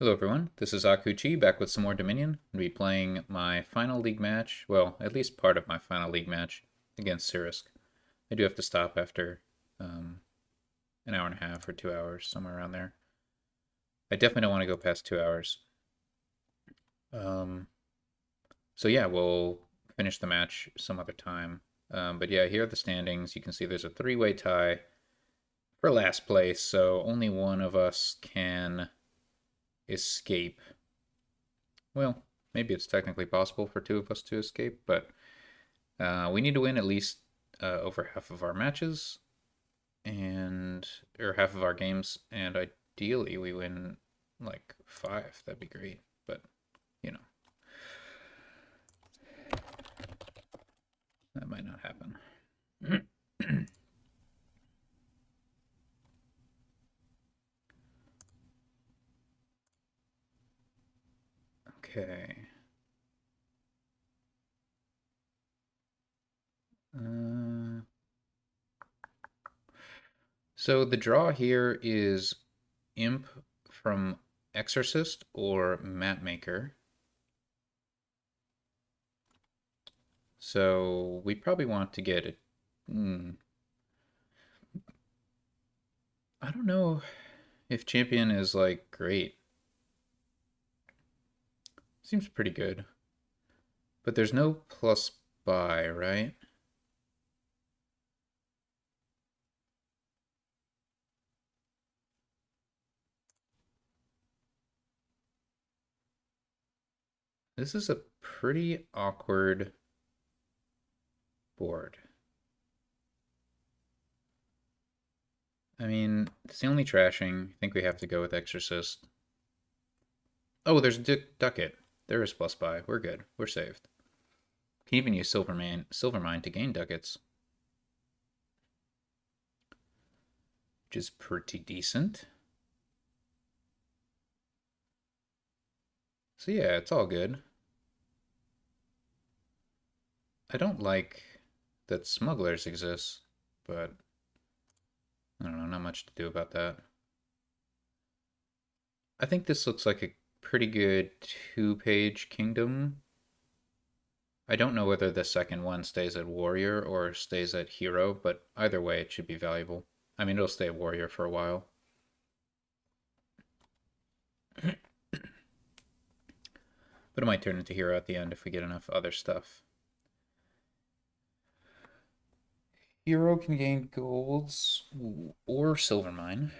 Hello everyone, this is Akuchi back with some more Dominion. I'll be playing my final league match, well, at least part of my final league match against Sirusc. I do have to stop after um, an hour and a half or two hours, somewhere around there. I definitely don't want to go past two hours. Um, so yeah, we'll finish the match some other time. Um, but yeah, here are the standings. You can see there's a three-way tie for last place, so only one of us can escape. Well, maybe it's technically possible for two of us to escape, but uh, we need to win at least uh, over half of our matches and or half of our games, and ideally we win like five. That'd be great, but you know that might not happen. Okay. Uh, so the draw here is Imp from Exorcist or Mapmaker. So we probably want to get it. Hmm. I don't know if Champion is like great. Seems pretty good. But there's no plus buy, right? This is a pretty awkward board. I mean, it's the only trashing. I think we have to go with Exorcist. Oh, there's Ducat. There is plus buy. We're good. We're saved. Can even use Silverman, Silvermine to gain ducats. Which is pretty decent. So yeah, it's all good. I don't like that smugglers exist, but I don't know, not much to do about that. I think this looks like a pretty good two-page kingdom. I don't know whether the second one stays at warrior or stays at hero, but either way it should be valuable. I mean, it'll stay at warrior for a while. but it might turn into hero at the end if we get enough other stuff. Hero can gain golds or silver mine.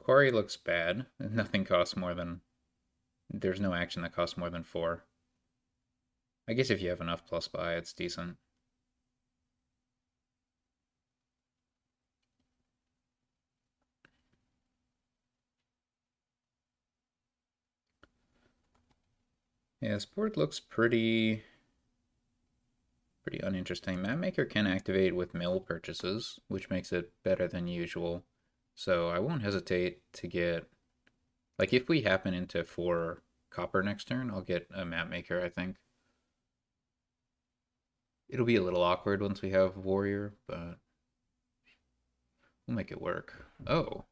Quarry looks bad. Nothing costs more than... There's no action that costs more than four. I guess if you have enough plus buy, it's decent. Yeah, this board looks pretty pretty uninteresting. Mapmaker can activate with mill purchases, which makes it better than usual. So I won't hesitate to get, like if we happen into four copper next turn, I'll get a map maker, I think. It'll be a little awkward once we have warrior, but we'll make it work. Oh,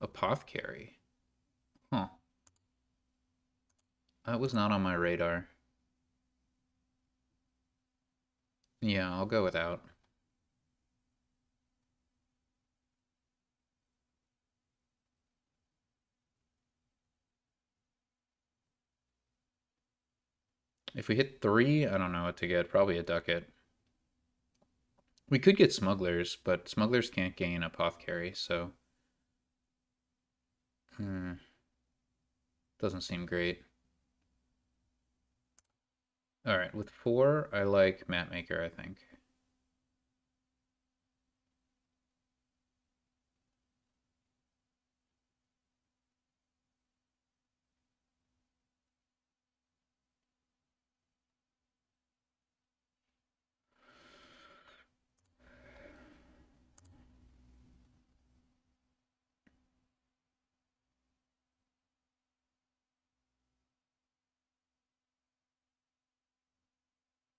apothecary. Huh. That was not on my radar. Yeah, I'll go without. If we hit three, I don't know what to get. Probably a ducat. We could get smugglers, but smugglers can't gain apothecary, so... Hmm. Doesn't seem great. Alright, with four, I like Mapmaker, I think.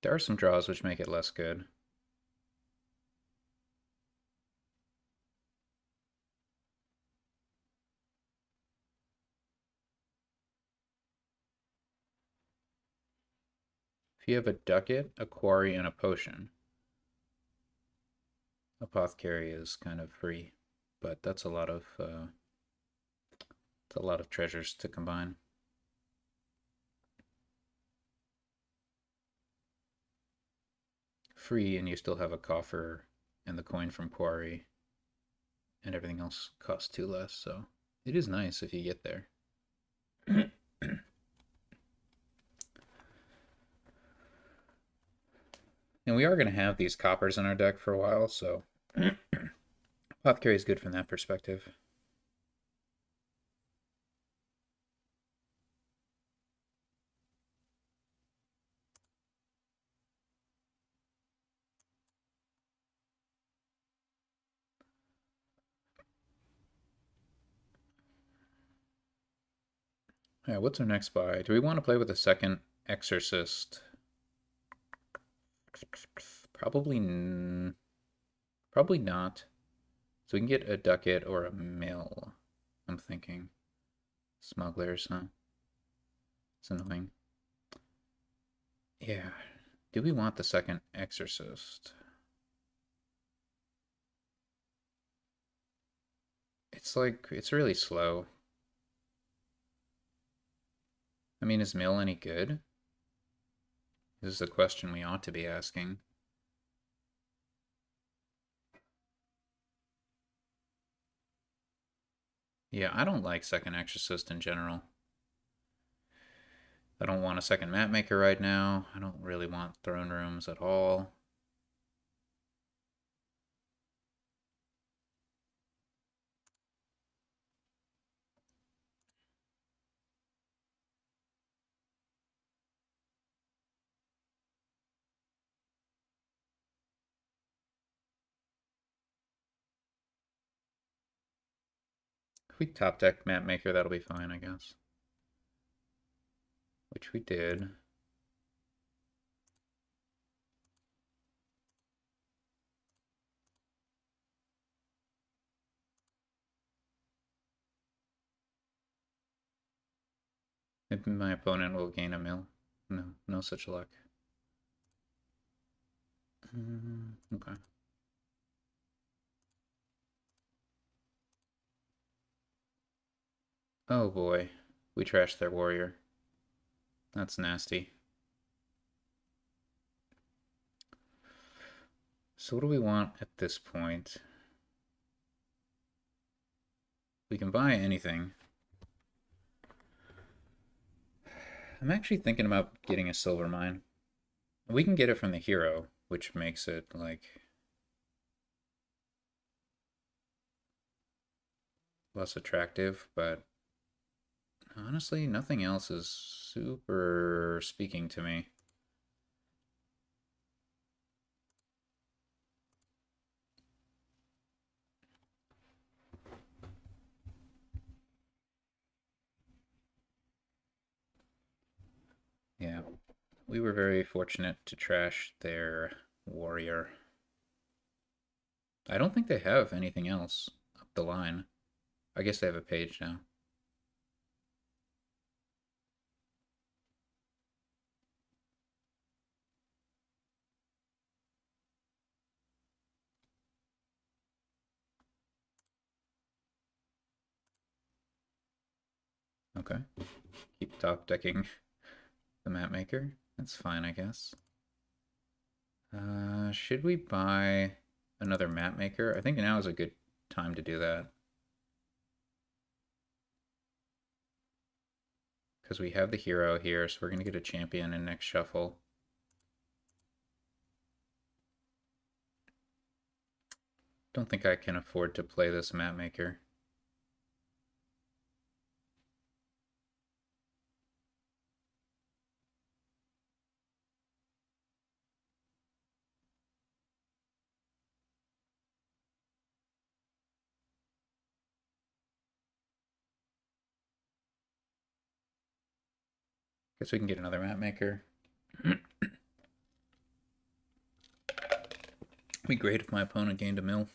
There are some draws which make it less good. If you have a ducat, a quarry, and a potion, apothecary is kind of free, but that's a lot of uh, it's a lot of treasures to combine. Free, and you still have a coffer and the coin from quarry, and everything else costs two less. So it is nice if you get there. And we are going to have these coppers in our deck for a while, so Apothecary is good from that perspective. Yeah, what's our next buy? Do we want to play with a second Exorcist? Probably, probably not. So we can get a ducat or a mill. I'm thinking. Smugglers, huh? It's annoying. Yeah. Do we want the second exorcist? It's like, it's really slow. I mean, is mill any good? This is a question we ought to be asking. Yeah, I don't like second exorcist in general. I don't want a second map maker right now. I don't really want throne rooms at all. We top deck map maker, that'll be fine, I guess. Which we did. Maybe my opponent will gain a mill. No, no such luck. Mm, okay. Oh boy, we trashed their warrior. That's nasty. So what do we want at this point? We can buy anything. I'm actually thinking about getting a silver mine. We can get it from the hero, which makes it like less attractive, but Honestly, nothing else is super speaking to me. Yeah, we were very fortunate to trash their warrior. I don't think they have anything else up the line. I guess they have a page now. Okay. Keep top decking the map maker. That's fine, I guess. Uh, should we buy another map maker? I think now is a good time to do that. Because we have the hero here, so we're going to get a champion in next shuffle. Don't think I can afford to play this map maker. Guess we can get another map maker. It'd be great if my opponent gained a mill.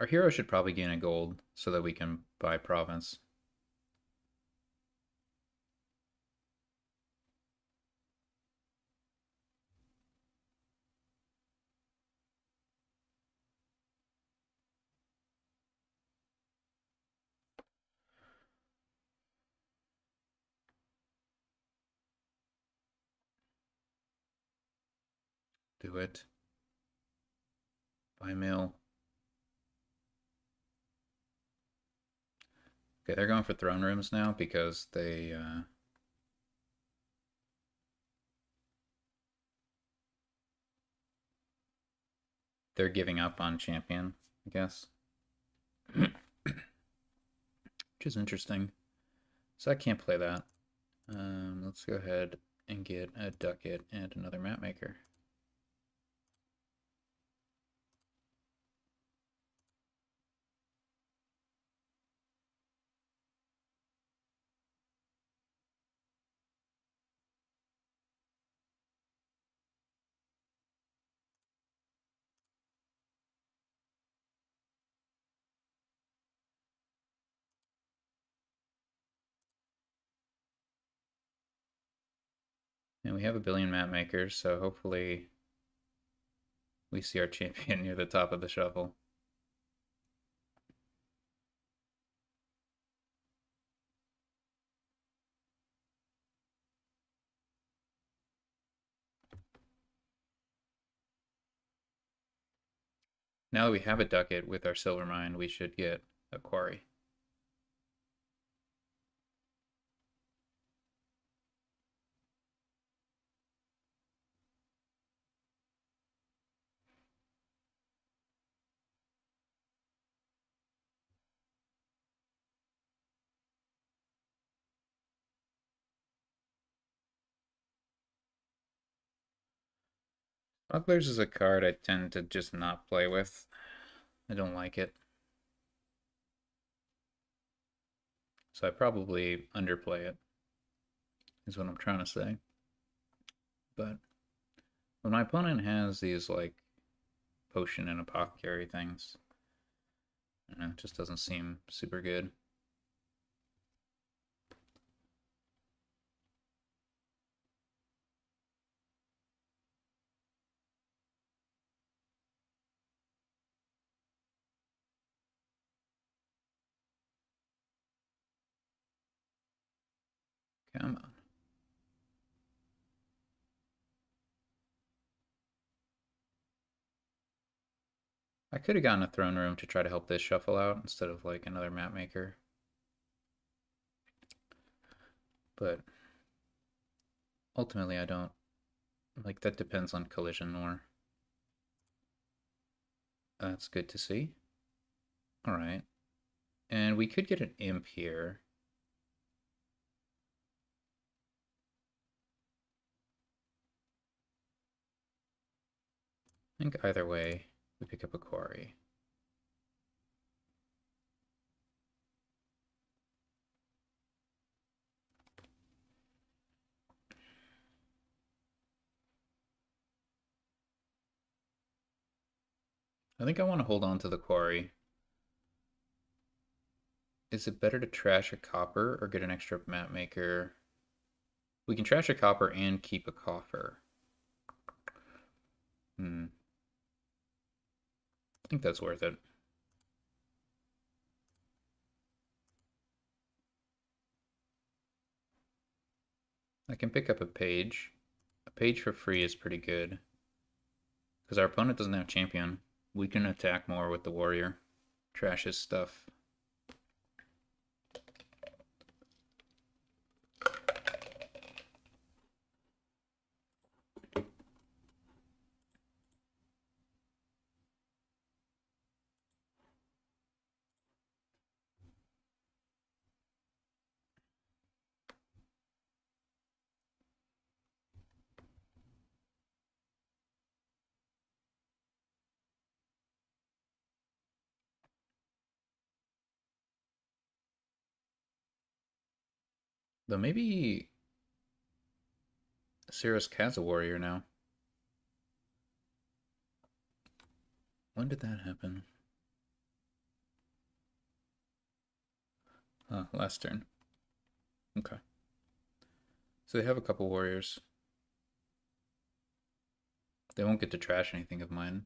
Our hero should probably gain a gold so that we can buy province. Do it. Buy mill. Okay, they're going for throne rooms now because they uh, they're giving up on champion, I guess. Which is interesting. So I can't play that. Um, let's go ahead and get a ducat and another map maker. And we have a billion map makers, so hopefully we see our champion near the top of the shuffle. Now that we have a ducat with our silver mine, we should get a quarry. Smugglers is a card I tend to just not play with. I don't like it. So I probably underplay it, is what I'm trying to say. But when my opponent has these, like, potion and apothecary things, know, it just doesn't seem super good. Come on. I could have gotten a throne room to try to help this shuffle out instead of like another map maker. But ultimately I don't like that depends on collision more. That's good to see. Alright. And we could get an imp here. Think either way, we pick up a quarry. I think I want to hold on to the quarry. Is it better to trash a copper or get an extra map maker? We can trash a copper and keep a coffer. Hmm. I think that's worth it. I can pick up a page. A page for free is pretty good. Because our opponent doesn't have champion. We can attack more with the warrior. Trash his stuff. Though maybe Sirusc has a warrior now. When did that happen? Huh, last turn. Okay. So they have a couple warriors. They won't get to trash anything of mine.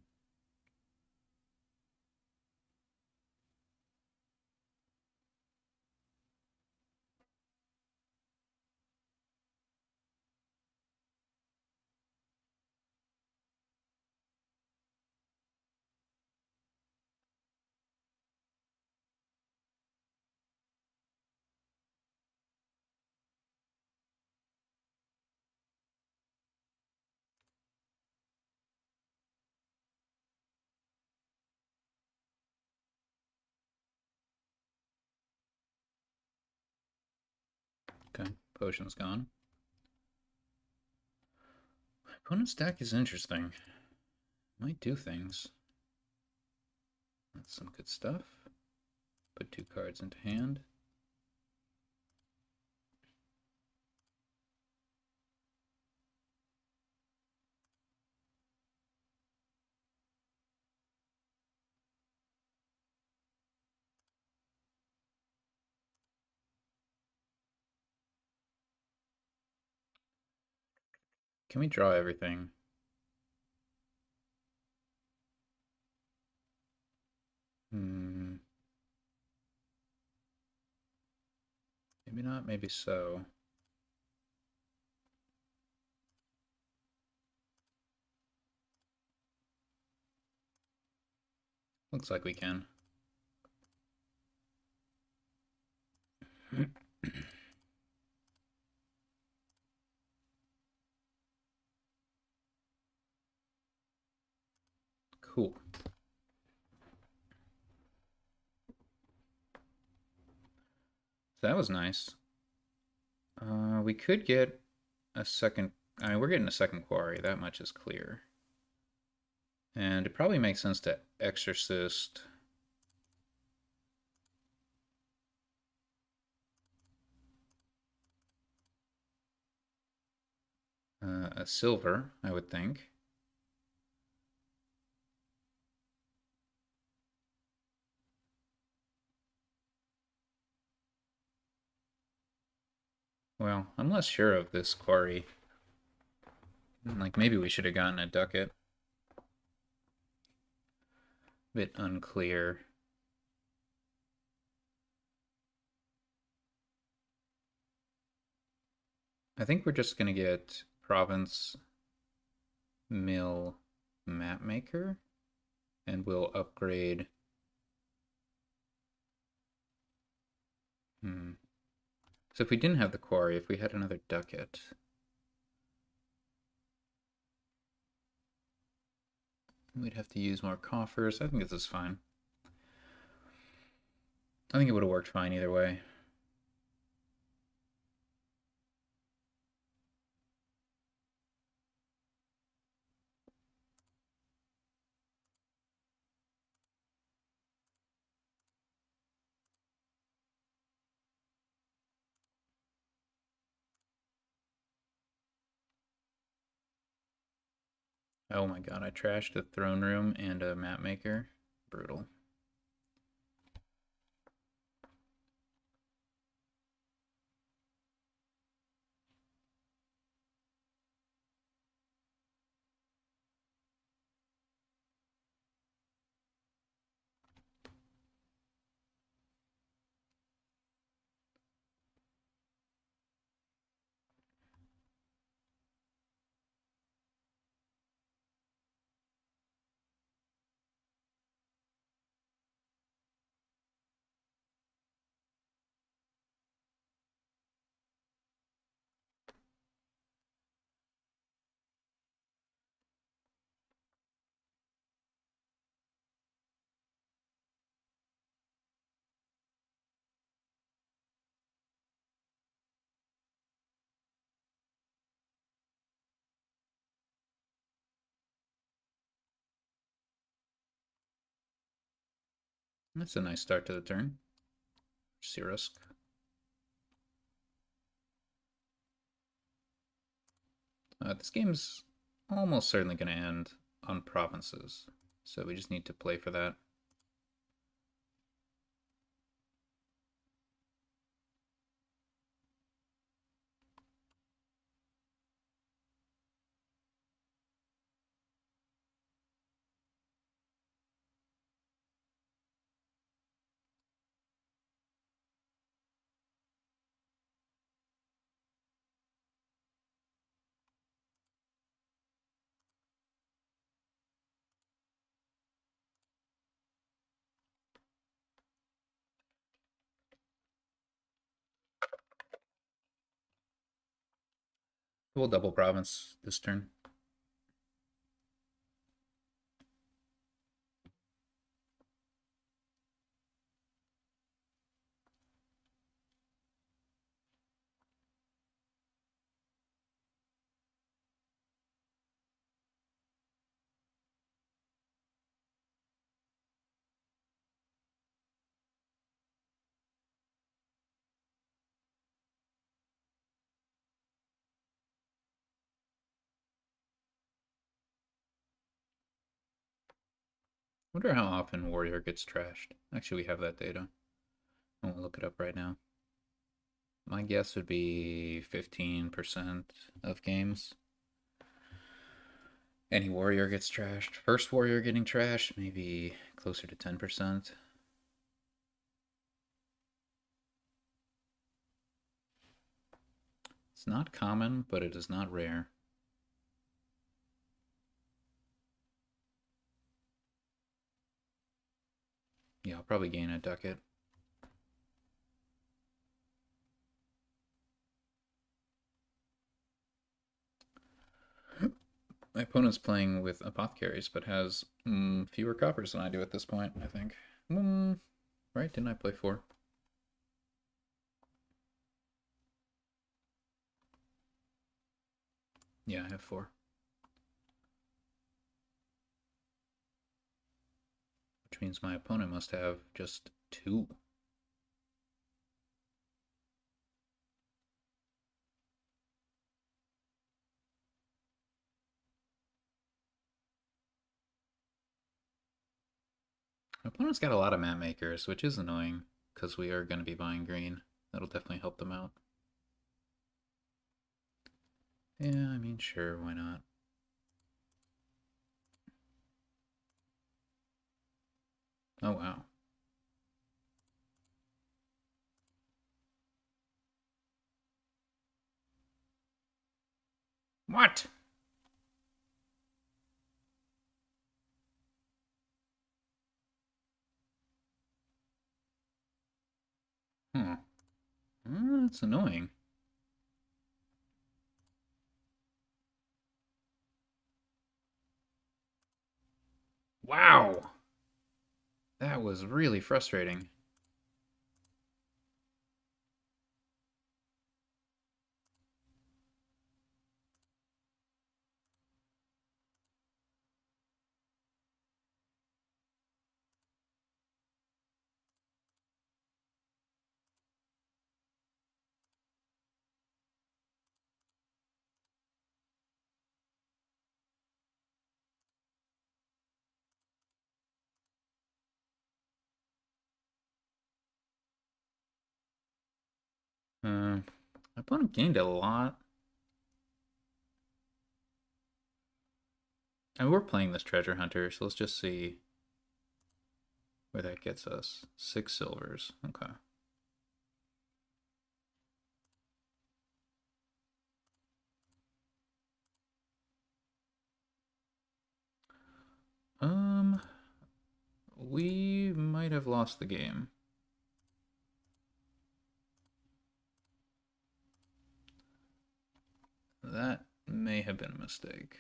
Potion's gone. Opponent's deck is interesting. Might do things. That's some good stuff. Put two cards into hand. Can we draw everything? Hmm. Maybe not, maybe so. Looks like we can. Cool. So That was nice. Uh, we could get a second... I mean, we're getting a second quarry. That much is clear. And it probably makes sense to exorcist... Uh, a silver, I would think. Well, I'm less sure of this quarry. Like, maybe we should have gotten a ducat. Bit unclear. I think we're just going to get province mill map maker and we'll upgrade hmm so if we didn't have the quarry, if we had another ducat... We'd have to use more coffers. I think this is fine. I think it would have worked fine either way. Oh my god, I trashed a throne room and a map maker. Brutal. That's a nice start to the turn. Sirusc. Uh, this game's almost certainly going to end on provinces, so we just need to play for that. We'll double province this turn. Wonder how often Warrior gets trashed. Actually, we have that data. I won't look it up right now. My guess would be 15% of games. Any warrior gets trashed. First warrior getting trashed, maybe closer to 10%. It's not common, but it is not rare. Yeah, I'll probably gain a ducat. My opponent's playing with apothecaries, but has mm, fewer coppers than I do at this point, I think. Mm, right, didn't I play four? Yeah, I have four. Means my opponent must have just two. My opponent's got a lot of map makers, which is annoying, because we are going to be buying green. That'll definitely help them out. Yeah, I mean, sure, why not? Oh, wow. What? Hmm. Oh, that's annoying. Wow. That was really frustrating. Uh, my opponent gained a lot. And we're playing this treasure hunter, so let's just see where that gets us. Six silvers. Okay. Um, we might have lost the game. That may have been a mistake.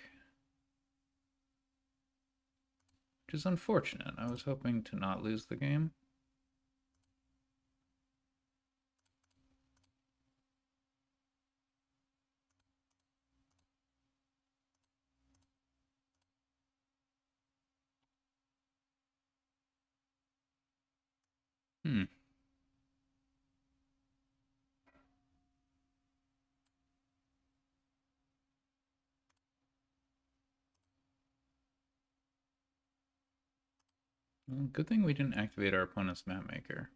Which is unfortunate. I was hoping to not lose the game. Hmm. Good thing we didn't activate our opponent's map maker.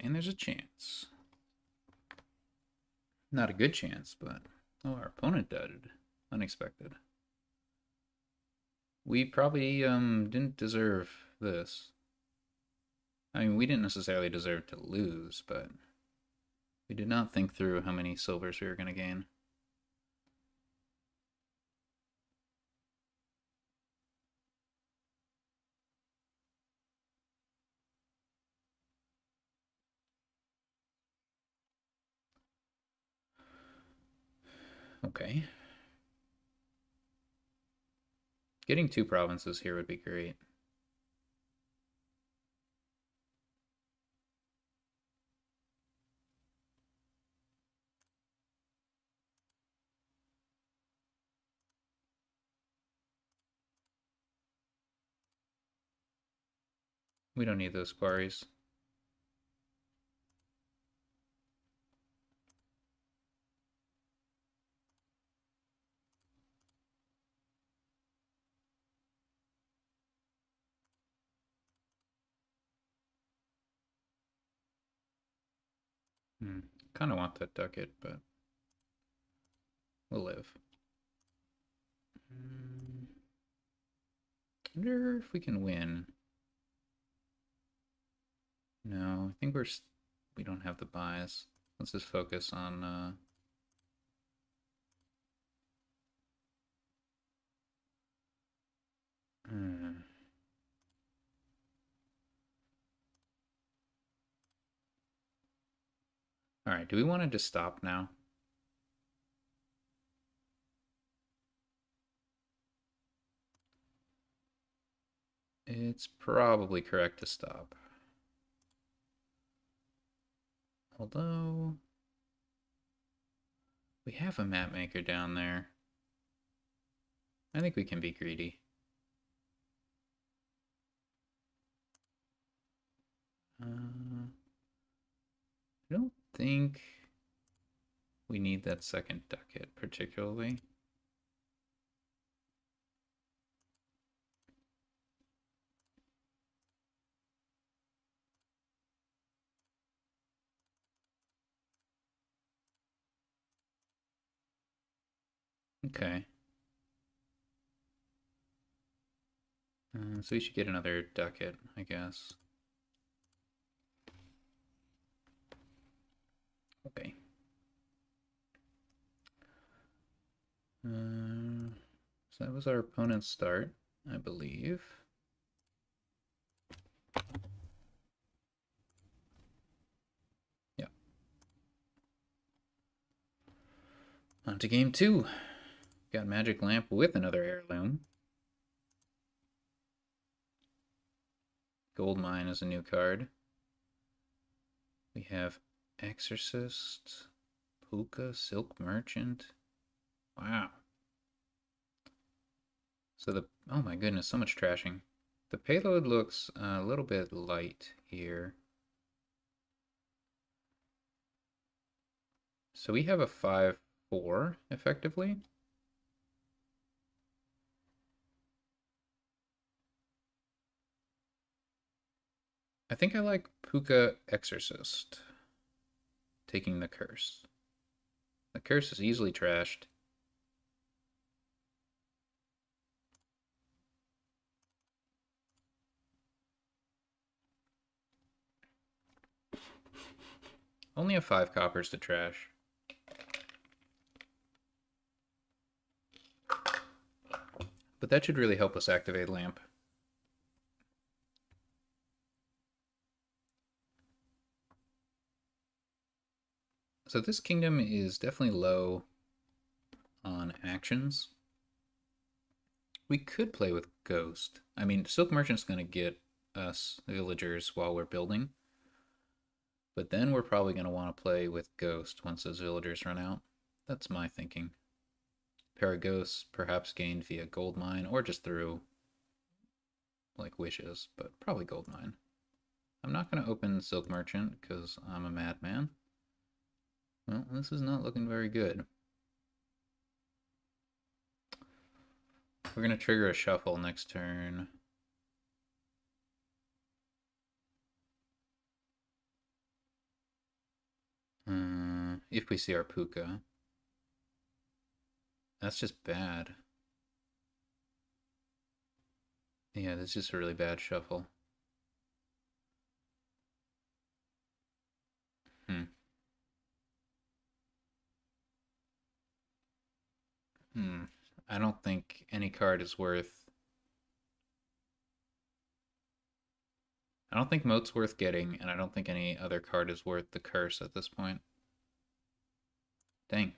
Saying there's a chance. Not a good chance, but oh, our opponent died. Unexpected. we probably um didn't deserve this. I mean, we didn't necessarily deserve to lose, but we did not think through how many silvers we were going to gain. Okay. Getting two provinces here would be great. We don't need those quarries. Hmm. Kind of want that ducat, but we'll live. Hmm. wonder if we can win. No, I think we're we don't have the bias. Let's just focus on. Uh, hmm. All right, do we want to just stop now? It's probably correct to stop. Although, we have a map maker down there. I think we can be greedy. Uh, I don't think we need that second ducat particularly. Okay. Uh, so we should get another ducat, I guess. Okay. Uh, so that was our opponent's start, I believe. Yeah. On to game two. Got Magic Lamp with another heirloom. Gold Mine is a new card. We have Exorcist, Pooka, Silk Merchant. Wow. So the, oh my goodness, so much trashing. The payload looks a little bit light here. So we have a 5-4, effectively. I think I like Pooka Exorcist taking the curse. The curse is easily trashed. Only have five coppers to trash. But that should really help us activate lamp. So this kingdom is definitely low on actions. We could play with Ghost. I mean, Silk Merchant's going to get us villagers while we're building. But then we're probably going to want to play with Ghost once those villagers run out. That's my thinking. Paragos perhaps gained via gold mine or just through like wishes, but probably gold mine. I'm not going to open Silk Merchant because I'm a madman. Well, this is not looking very good. We're going to trigger a shuffle next turn. Uh, if we see our Pooka. That's just bad. Yeah, this is just a really bad shuffle. Hmm. Hmm. I don't think any card is worth... I don't think Moat's worth getting, and I don't think any other card is worth the curse at this point. Dang.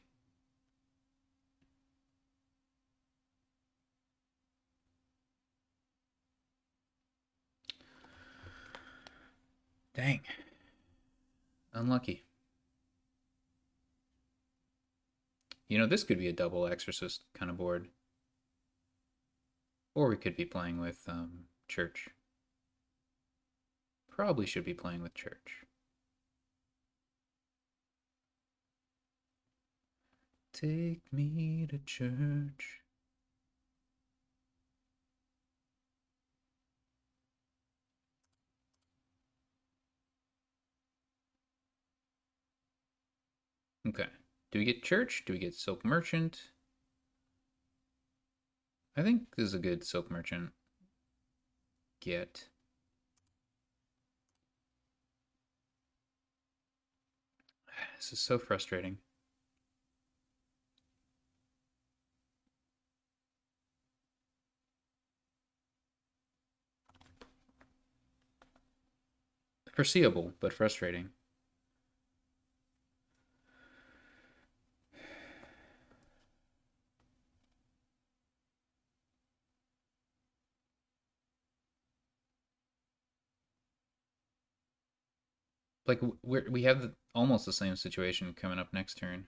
Dang. Unlucky. You know, this could be a double exorcist kind of board. Or we could be playing with um, church. Probably should be playing with church. Take me to church. Okay. Do we get church? Do we get silk merchant? I think this is a good silk merchant. Get. This is so frustrating. Foreseeable, but frustrating. Like we we have almost the same situation coming up next turn.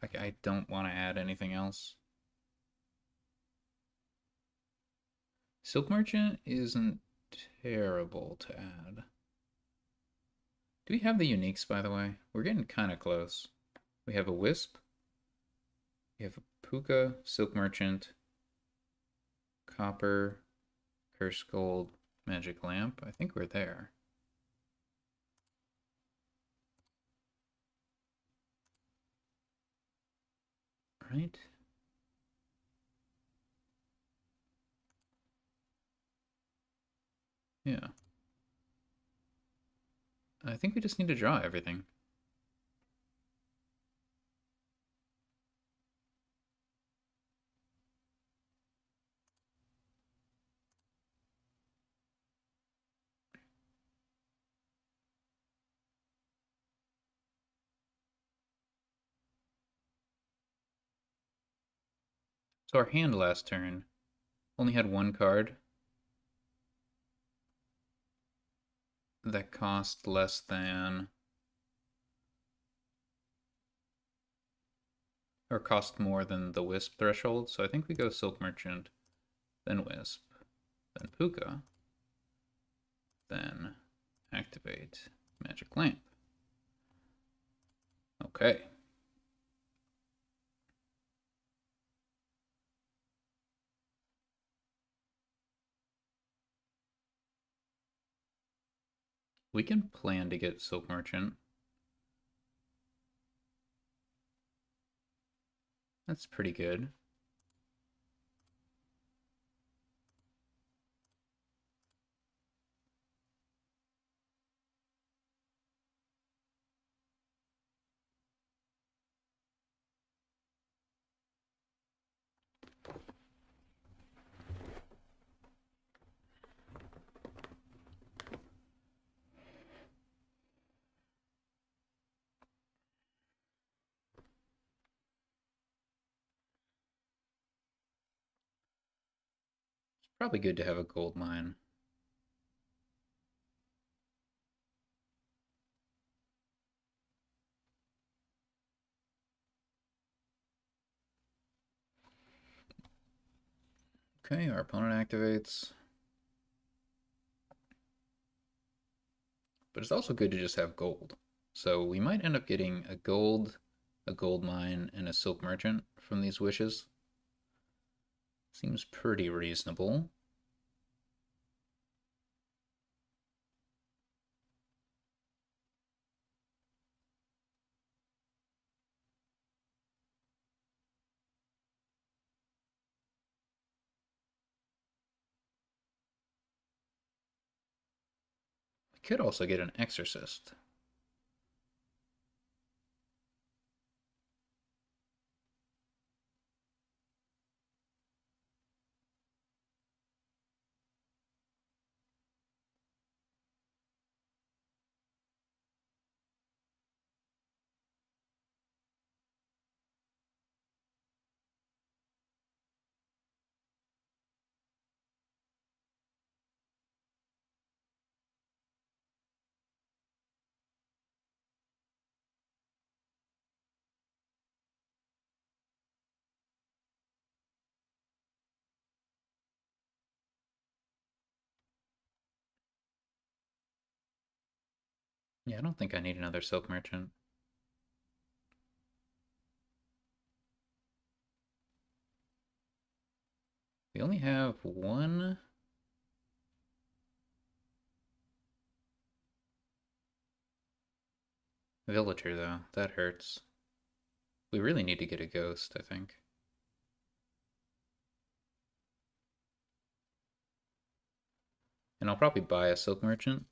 Like I don't want to add anything else. Silk Merchant isn't terrible to add. Do we have the uniques, by the way? We're getting kind of close. We have a Wisp. We have a Pooka, Silk Merchant, Copper, Curse Gold, Magic Lamp. I think we're there. Right? Yeah. I think we just need to draw everything. So our hand last turn only had one card that cost less than or cost more than the Wisp threshold. So I think we go Silk Merchant, then Wisp, then Pooka, then activate Magic Lamp. Okay. We can plan to get Silk Merchant. That's pretty good. Probably good to have a gold mine. Okay, our opponent activates. But it's also good to just have gold. So we might end up getting a gold, a gold mine, and a silk merchant from these wishes. Seems pretty reasonable. I could also get an exorcist. Yeah, I don't think I need another silk merchant. We only have one villager, though. That hurts. We really need to get a ghost, I think. And I'll probably buy a silk merchant.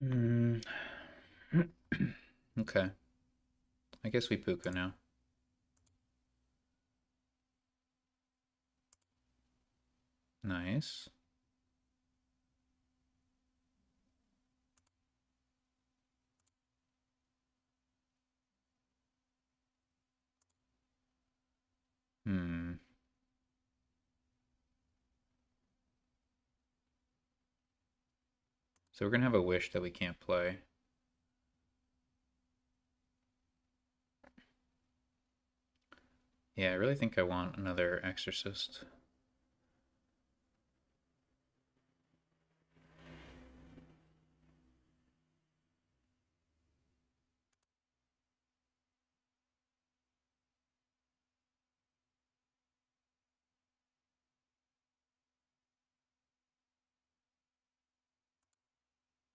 Hmm. okay. I guess we pooka now. Nice. Hmm. So we're going to have a wish that we can't play. Yeah, I really think I want another exorcist.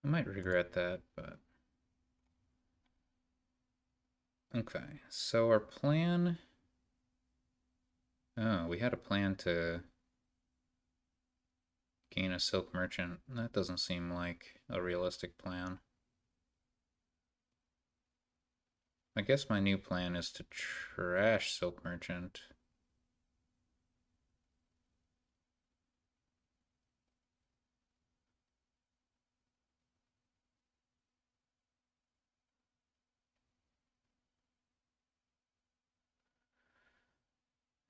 I might regret that, but... Okay, so our plan... Oh, we had a plan to gain a silk merchant. That doesn't seem like a realistic plan. I guess my new plan is to trash silk merchant.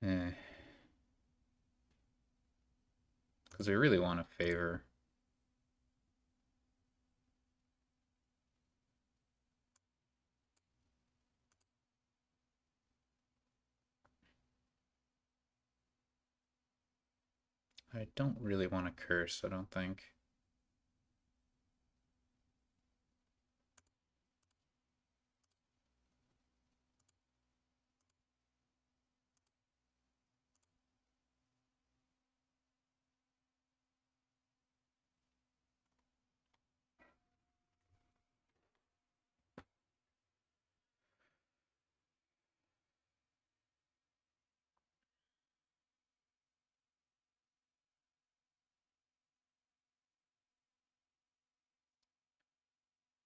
Eh. Because we really want to favor. I don't really want to curse, I don't think.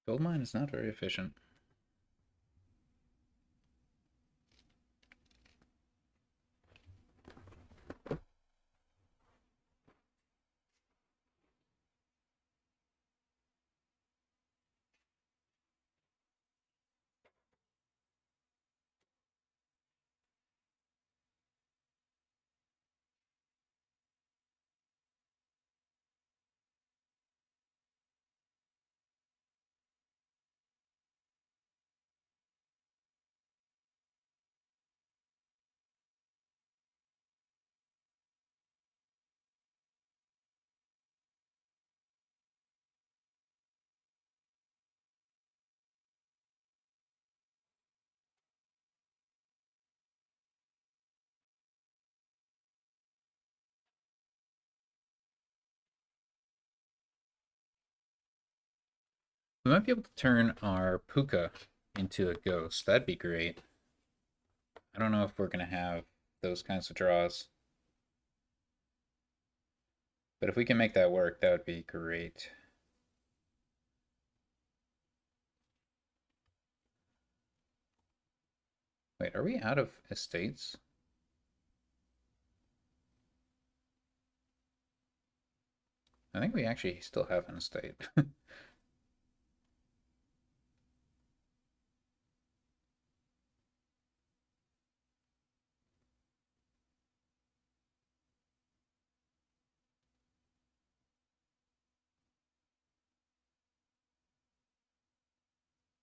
Gold mine is not very efficient. We might be able to turn our Pooka into a ghost. That'd be great. I don't know if we're going to have those kinds of draws. But if we can make that work, that would be great. Wait, are we out of estates? I think we actually still have an estate.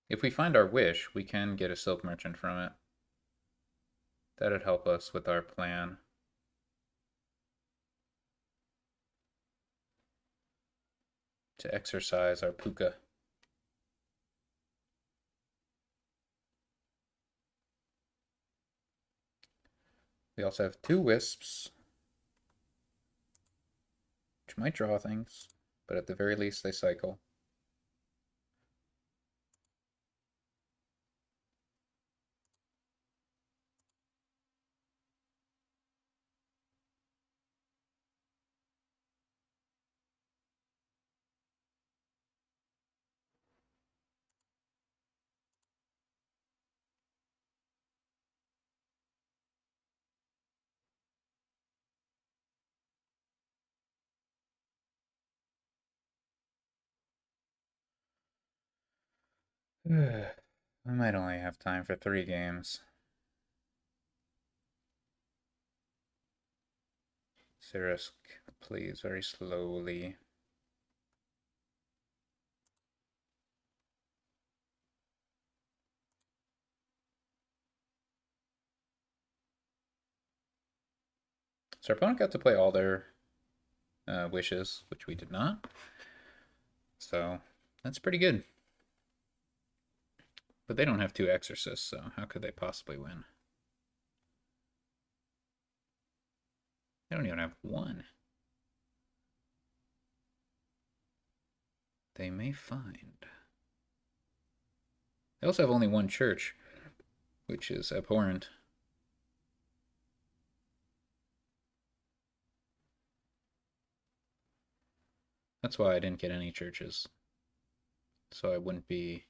if we find our wish, we can get a silk merchant from it. That'd help us with our plan. To exorcise our pooka. We also have two wisps, which might draw things, but at the very least they cycle. I might only have time for three games. Sirusc, please, very slowly. So our opponent got to play all their uh, wishes, which we did not. So that's pretty good. But they don't have two exorcists, so how could they possibly win? They don't even have one. They may find. They also have only one church, which is abhorrent. That's why I didn't get any churches. So I wouldn't be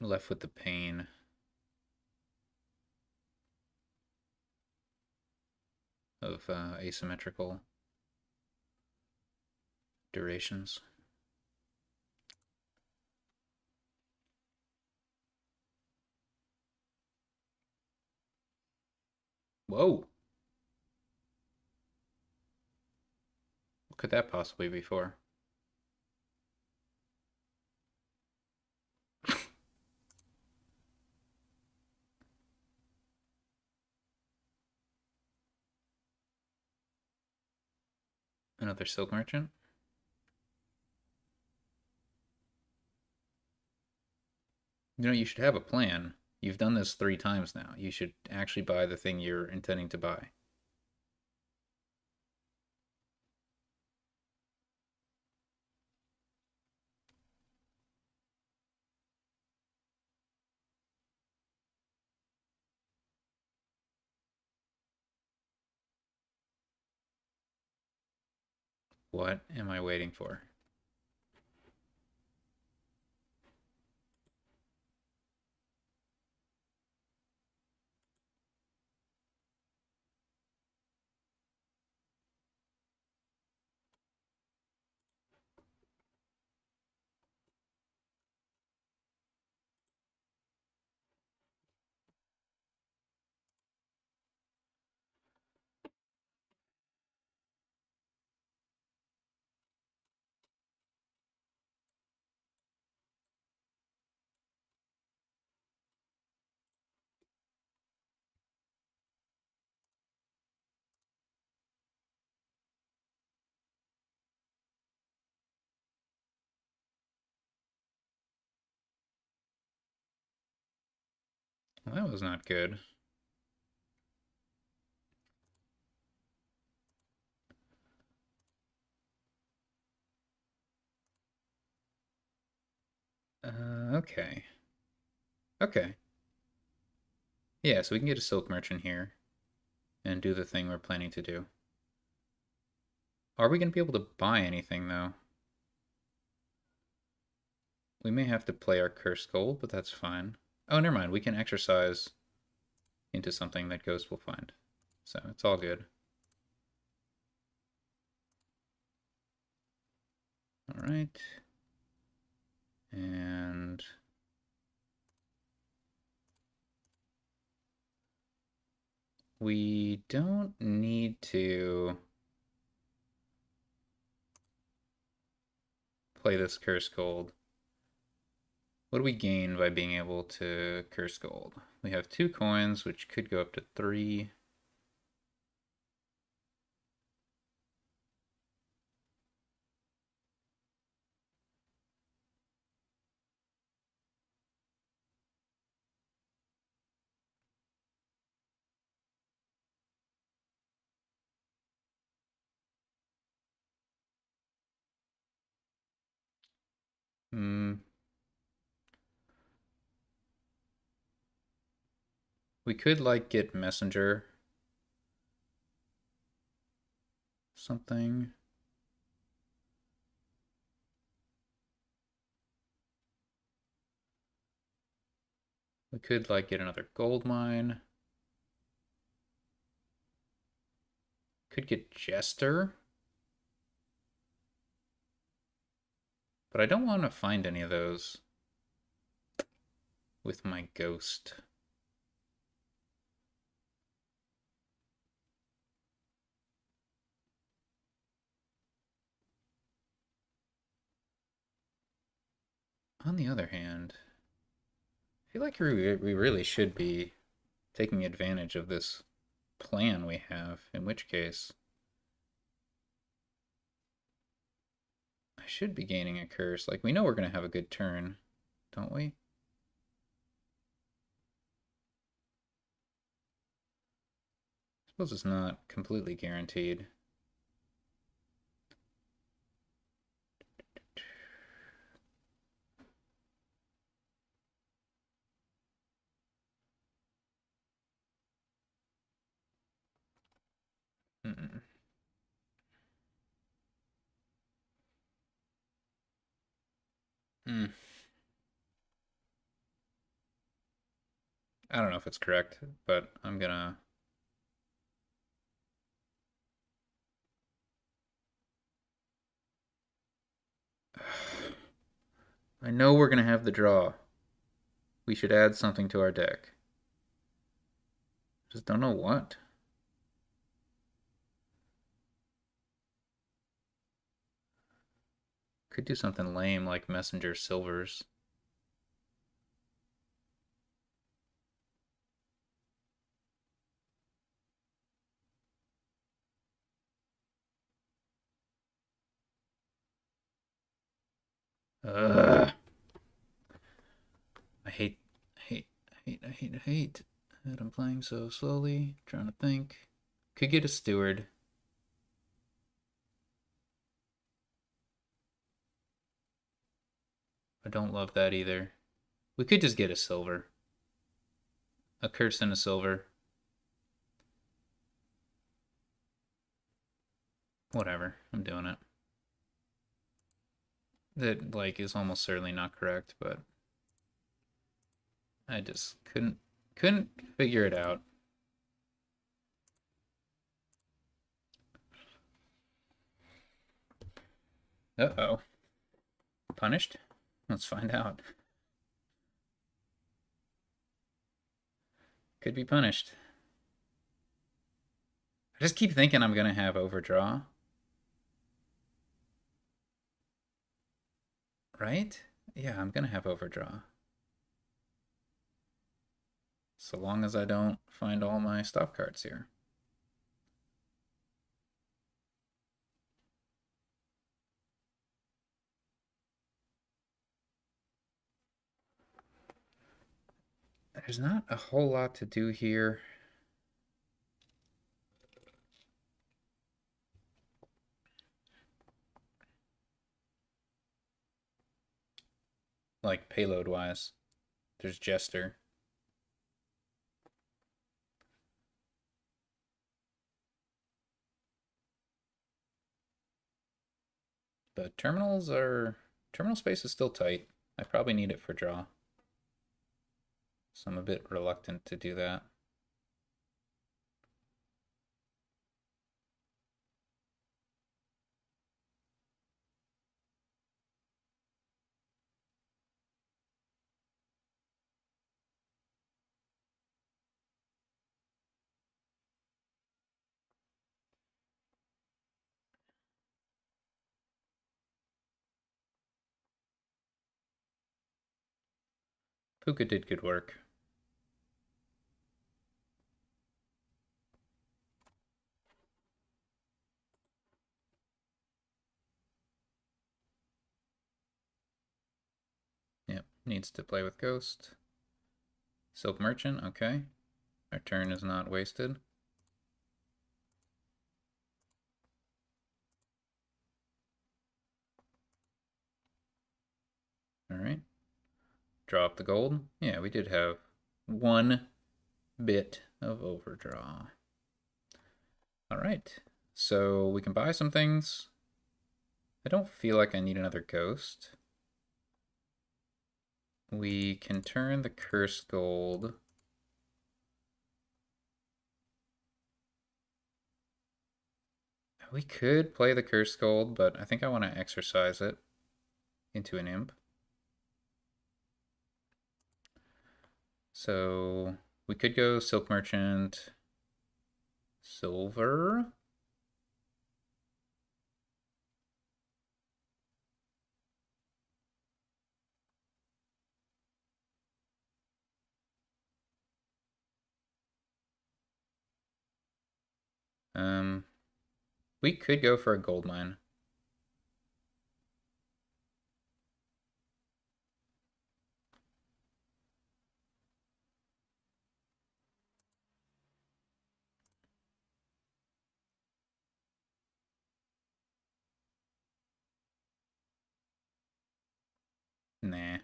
left with the pain. of uh, asymmetrical durations. Whoa! What could that possibly be for? Another silk merchant? You know, you should have a plan. You've done this three times now. You should actually buy the thing you're intending to buy. What am I waiting for? Well, that was not good. Uh, okay. Okay. Yeah, so we can get a silk merchant here and do the thing we're planning to do. Are we going to be able to buy anything, though? We may have to play our cursed gold, but that's fine. Oh, never mind. We can exorcise into something that Ghost will find. So it's all good. All right. And we don't need to play this curse gold. What do we gain by being able to curse gold? We have two coins, which could go up to three. Hmm. We could like get messenger. Something. We could like get another gold mine. Could get Jester. But I don't want to find any of those with my ghost. On the other hand, I feel like we, really should be taking advantage of this plan we have, in which case I should be gaining a curse. Like, we know we're going to have a good turn, don't we? I suppose it's not completely guaranteed. Mm Hmm. I don't know if it's correct, but I'm gonna... I know we're gonna have the draw. We should add something to our deck. Just don't know what. Could do something lame like Messenger Silvers. Ugh. I hate, hate, hate, I hate, I hate that I'm playing so slowly, trying to think. Could get a steward. I don't love that either. We could just get a silver. A curse and a silver. Whatever, I'm doing it. That, like, is almost certainly not correct, but... I just couldn't, couldn't figure it out. Uh-oh. Punished? Let's find out. Could be punished. I just keep thinking I'm going to have overdraw. Right? Yeah, I'm going to have overdraw. So long as I don't find all my stop cards here. There's not a whole lot to do here. like payload wise. There's Jester. But terminals are terminal space is still tight. I probably need it for draw. So I'm a bit reluctant to do that. Pooka did good work. Needs to play with Ghost. Silk Merchant, okay. Our turn is not wasted. All right drop the gold. Yeah, we did have one bit of overdraw. All right, so we can buy some things. I don't feel like I need another ghost. We can turn the cursed gold. We could play the cursed gold, but I think I want to exorcise it into an imp. So we could go Silk Merchant, Silver. Um, we could go for a gold mine. Nah.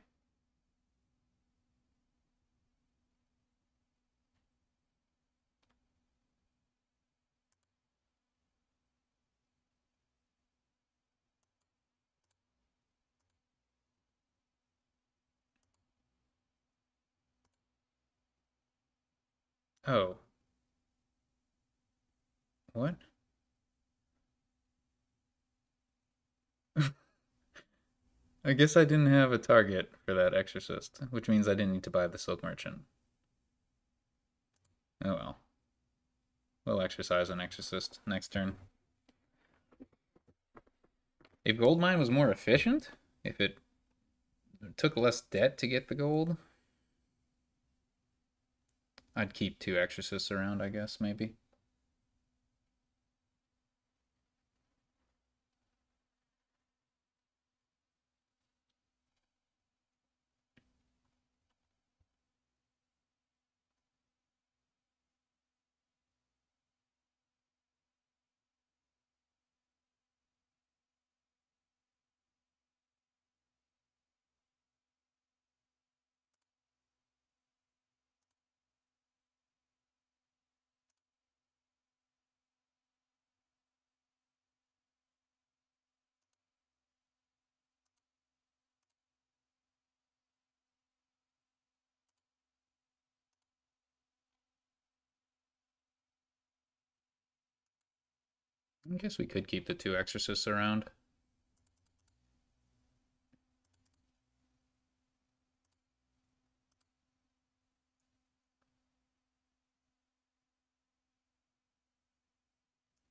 Oh. What? I guess I didn't have a target for that Exorcist, which means I didn't need to buy the Silk Merchant. Oh well. We'll exorcise an Exorcist next turn. If gold mine was more efficient, if it took less debt to get the gold, I'd keep two Exorcists around, I guess, maybe. I guess we could keep the two exorcists around.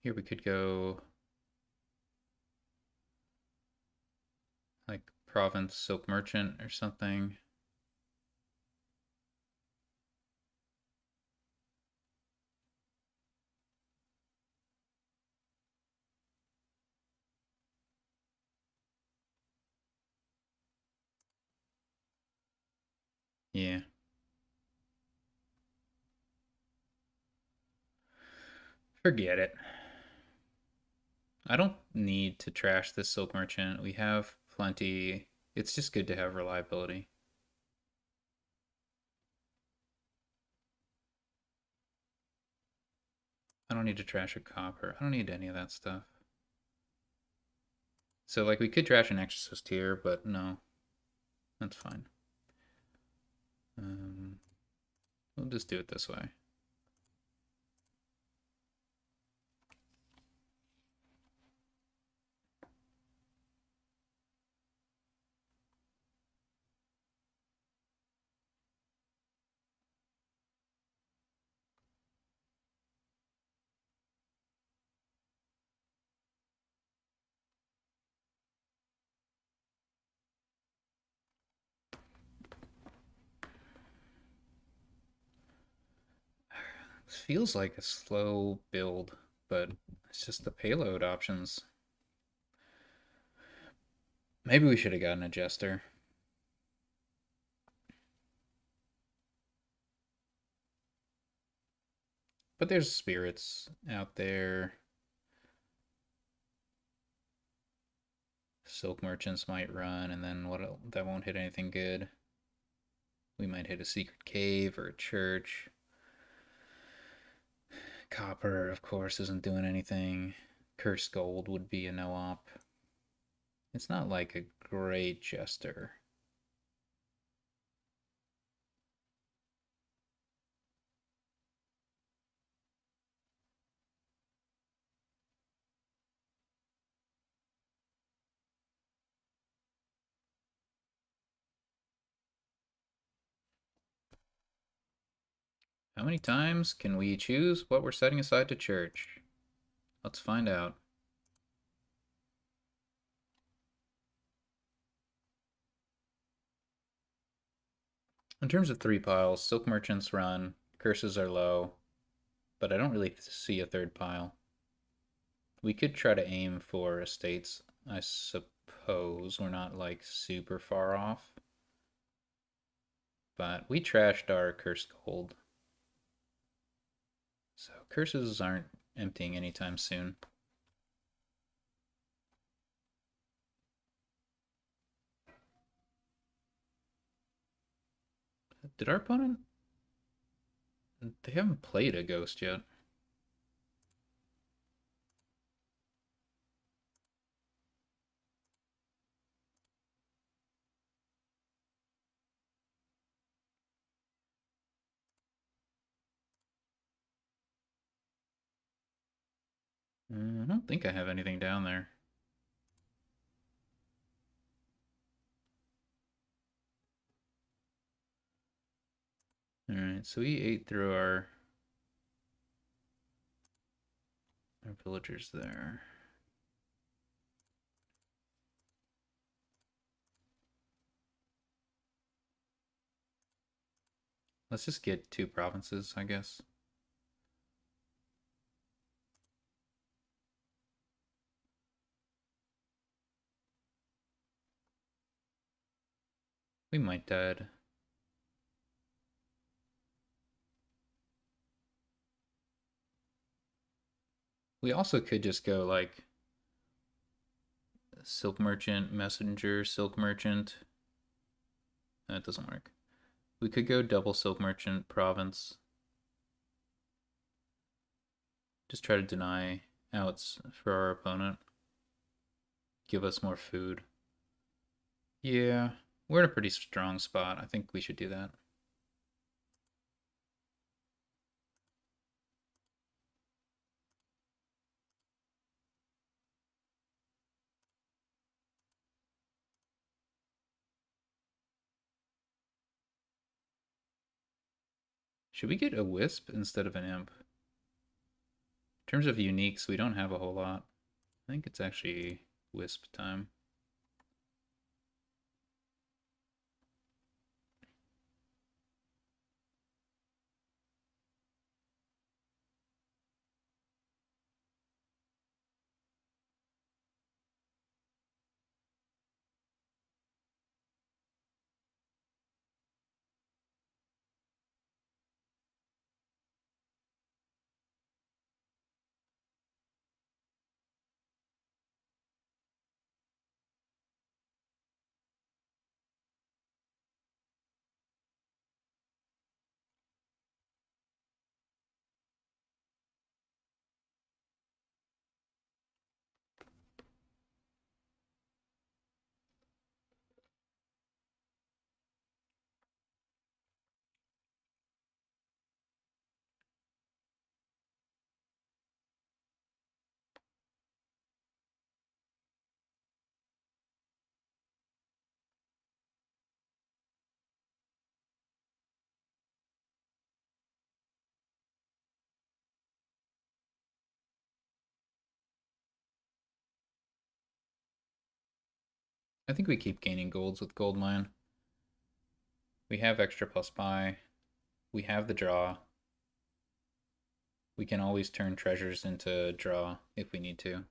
Here we could go like Province Silk Merchant or something. Yeah. Forget it. I don't need to trash this silk merchant. We have plenty It's just good to have reliability. I don't need to trash a copper. I don't need any of that stuff. So, like, we could trash an exorcist here, but no. That's fine. Um, we'll just do it this way. Feels like a slow build, but it's just the payload options. Maybe we should have gotten a jester. But there's spirits out there. Silk merchants might run, and then what? That won't hit anything good. We might hit a secret cave or a church. Copper, of course, isn't doing anything. Cursed Gold would be a no op. It's not like a great jester. How many times can we choose what we're setting aside to church? Let's find out. In terms of three piles, Silk Merchants run, Curses are low, but I don't really see a third pile. We could try to aim for estates, I suppose. We're not like super far off. But we trashed our Cursed Gold. So curses aren't emptying anytime soon. Did our opponent... They haven't played a ghost yet. Uh, I don't think I have anything down there. Alright, so we ate through our, our villagers there. Let's just get two provinces, I guess. We might dead. We also could just go like silk merchant, messenger, silk merchant. That doesn't work. We could go double silk merchant province. Just try to deny outs for our opponent. Give us more food. Yeah. We're in a pretty strong spot. I think we should do that. Should we get a wisp instead of an imp? In terms of uniques, we don't have a whole lot. I think it's actually wisp time. I think we keep gaining golds with gold mine. We have extra plus buy. We have the draw. We can always turn treasures into draw if we need to.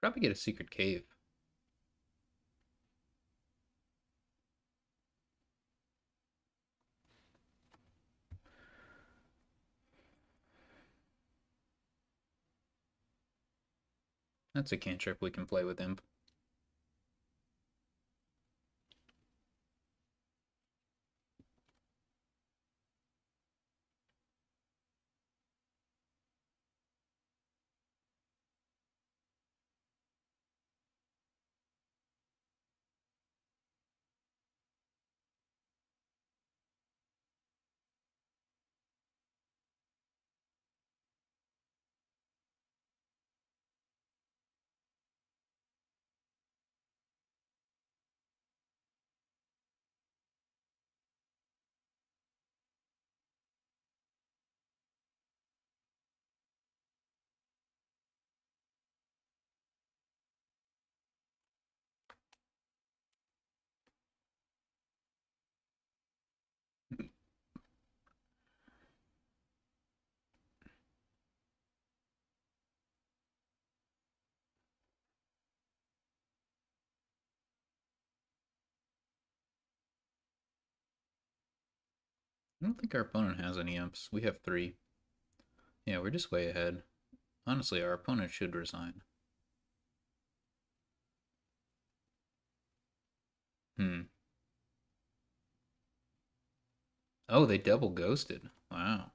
Probably get a secret cave. That's a cantrip we can play with Imp. I don't think our opponent has any imps. We have three. Yeah, we're just way ahead. Honestly, our opponent should resign. Hmm. Oh, they double ghosted. Wow.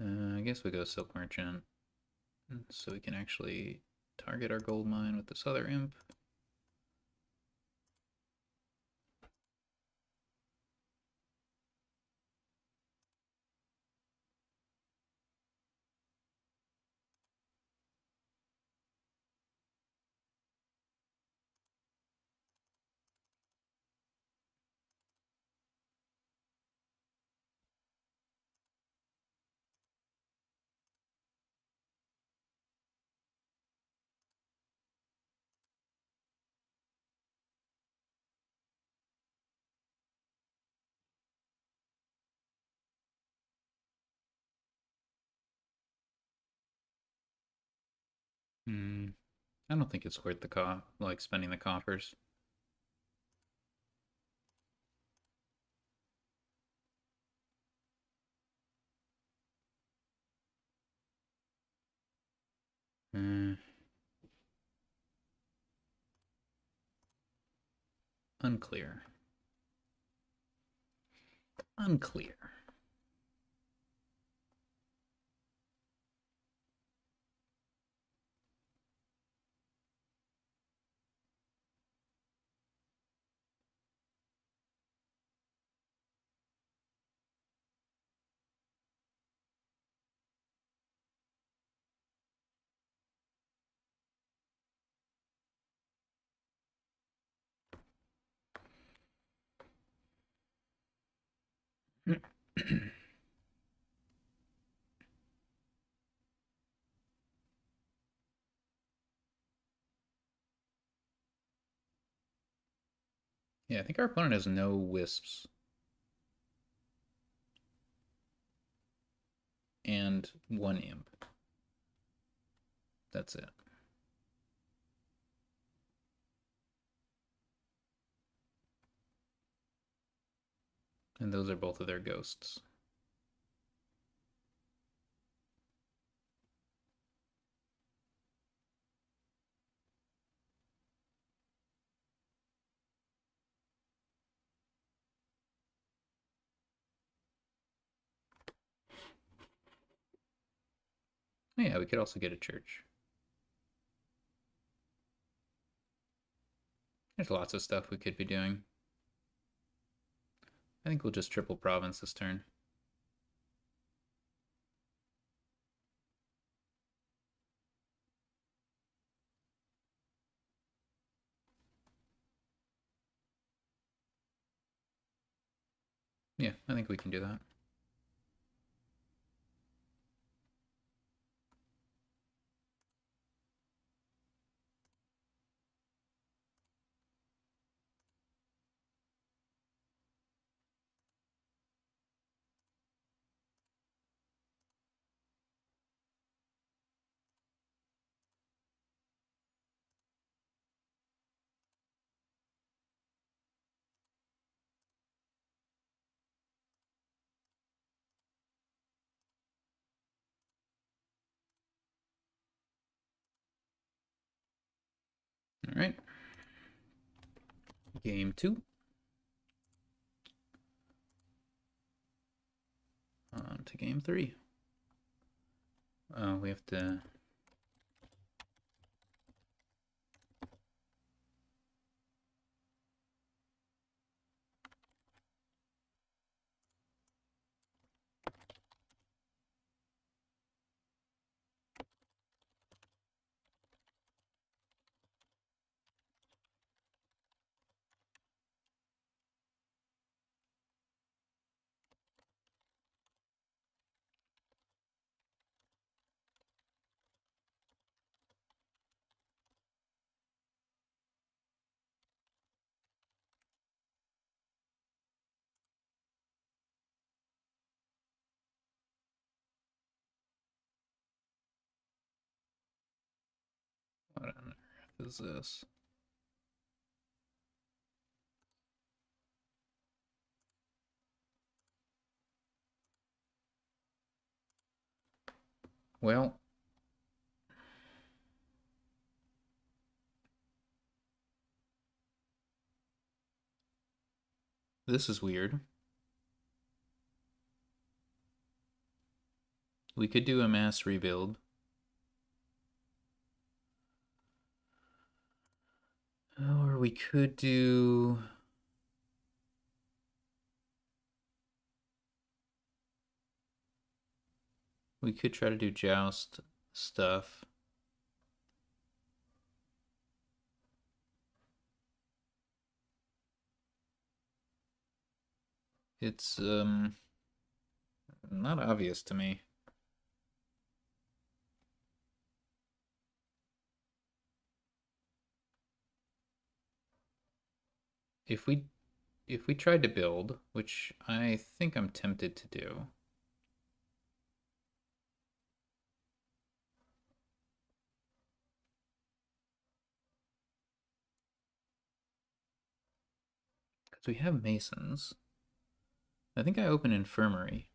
Uh, I guess we go Silk Merchant. So we can actually target our gold mine with this other imp. Hmm. I don't think it's worth the co like spending the coffers. Hmm. Unclear. Unclear. Yeah, I think our opponent has no wisps. And one imp. That's it. And those are both of their ghosts. Yeah, we could also get a church. There's lots of stuff we could be doing. I think we'll just triple province this turn. Yeah, I think we can do that. All right. Game two. On to game three. Uh, we have to What on earth is this? Well, this is weird. We could do a mass rebuild. Or we could do... We could try to do joust stuff. It's um not obvious to me. If we if we tried to build, which I think I'm tempted to do, because we have masons. I think I open infirmary.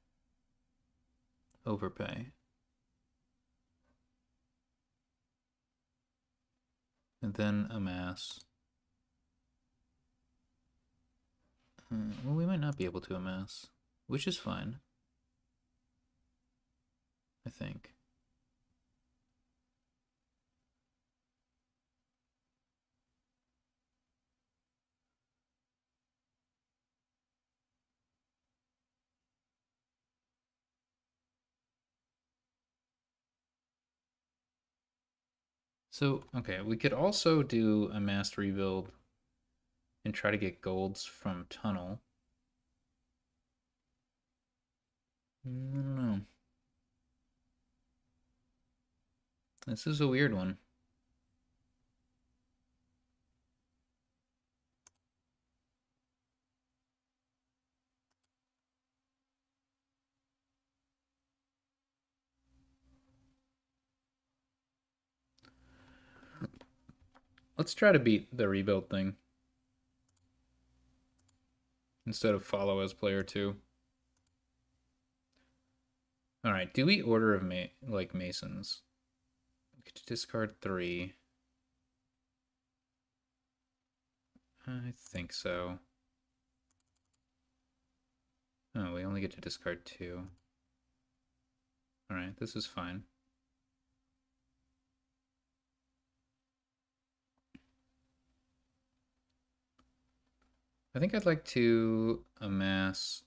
Overpay. And then amass. Uh, well, we might not be able to amass, which is fine. I think. So, okay, we could also do a mass rebuild and try to get golds from tunnel. I don't know. This is a weird one. Let's try to beat the rebuild thing. Instead of follow as player two. Alright, do we order of ma like masons? Discard three. I think so. Oh, we only get to discard two. Alright, this is fine. I think I'd like to amass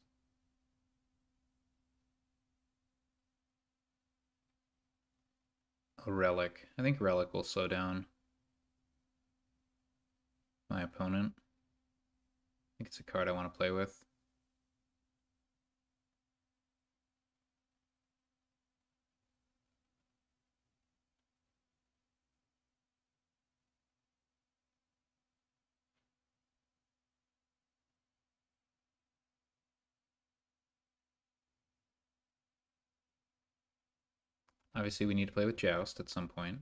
a relic. I think relic will slow down my opponent. I think it's a card I want to play with. Obviously, we need to play with Joust at some point.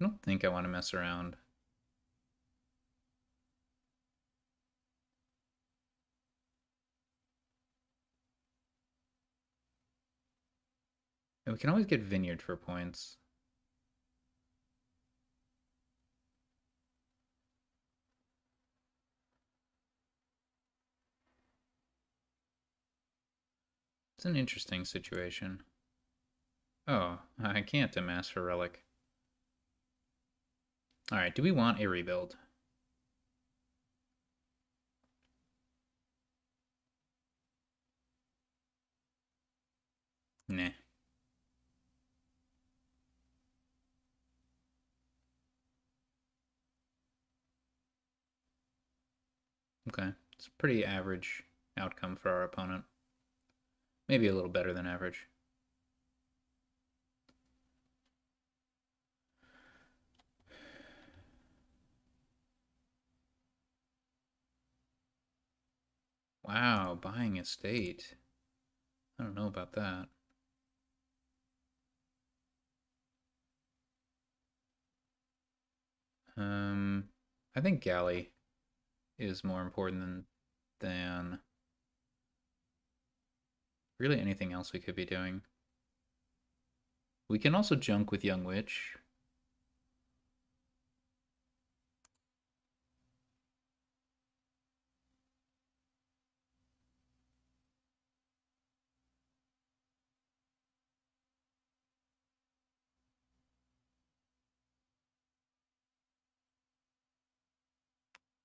I don't think I want to mess around. And we can always get Vineyard for points. It's an interesting situation. Oh, I can't amass for Relic. Alright, do we want a rebuild? Nah. Okay, it's a pretty average outcome for our opponent. Maybe a little better than average. Wow, buying estate. I don't know about that. Um, I think galley is more important than than really anything else we could be doing. We can also junk with Young Witch.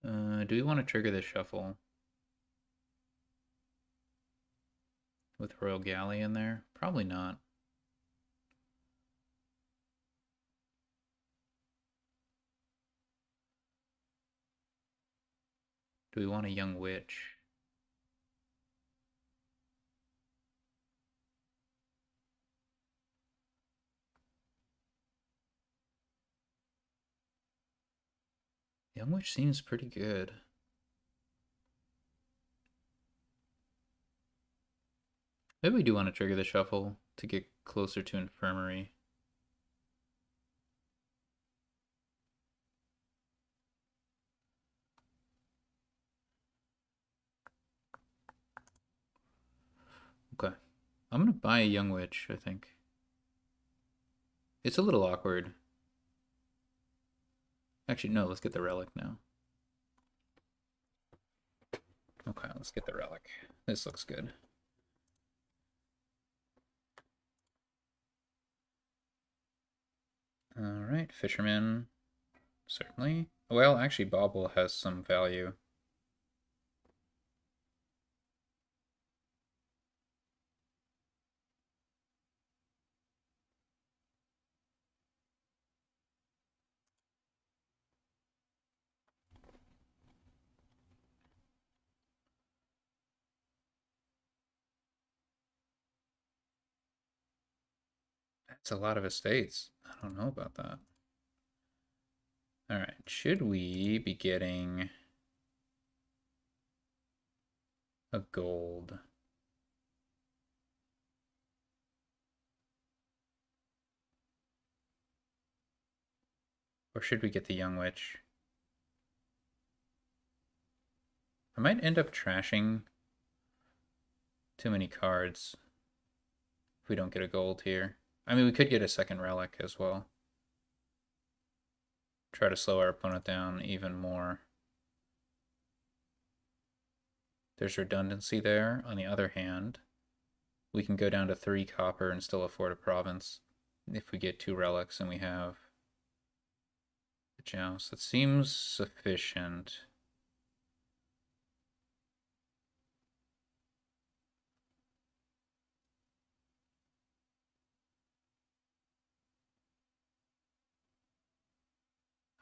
Uh, do we want to trigger the shuffle? With Royal Galley in there? Probably not. Do we want a young witch? Young witch seems pretty good. Maybe we do want to trigger the shuffle to get closer to infirmary. Okay. I'm going to buy a young witch, I think. It's a little awkward. Actually, no, let's get the relic now. Okay, let's get the relic. This looks good. All right, fisherman, certainly. Well, actually, Bauble has some value. That's a lot of estates. I don't know about that. All right, should we be getting a gold? Or should we get the young witch? I might end up trashing too many cards if we don't get a gold here. I mean, we could get a second relic as well. Try to slow our opponent down even more. There's redundancy there. On the other hand, we can go down to three copper and still afford a province if we get two relics and we have the Joust. That seems sufficient.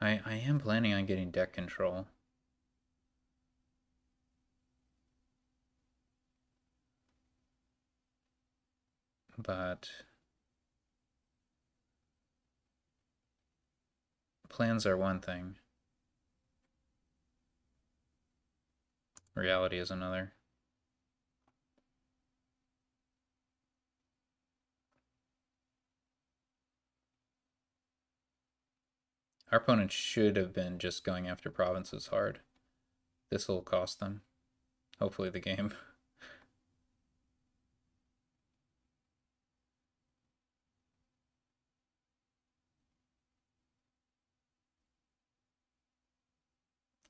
I, I am planning on getting deck control. But plans are one thing. Reality is another. Our opponent should have been just going after provinces hard. This will cost them. Hopefully the game.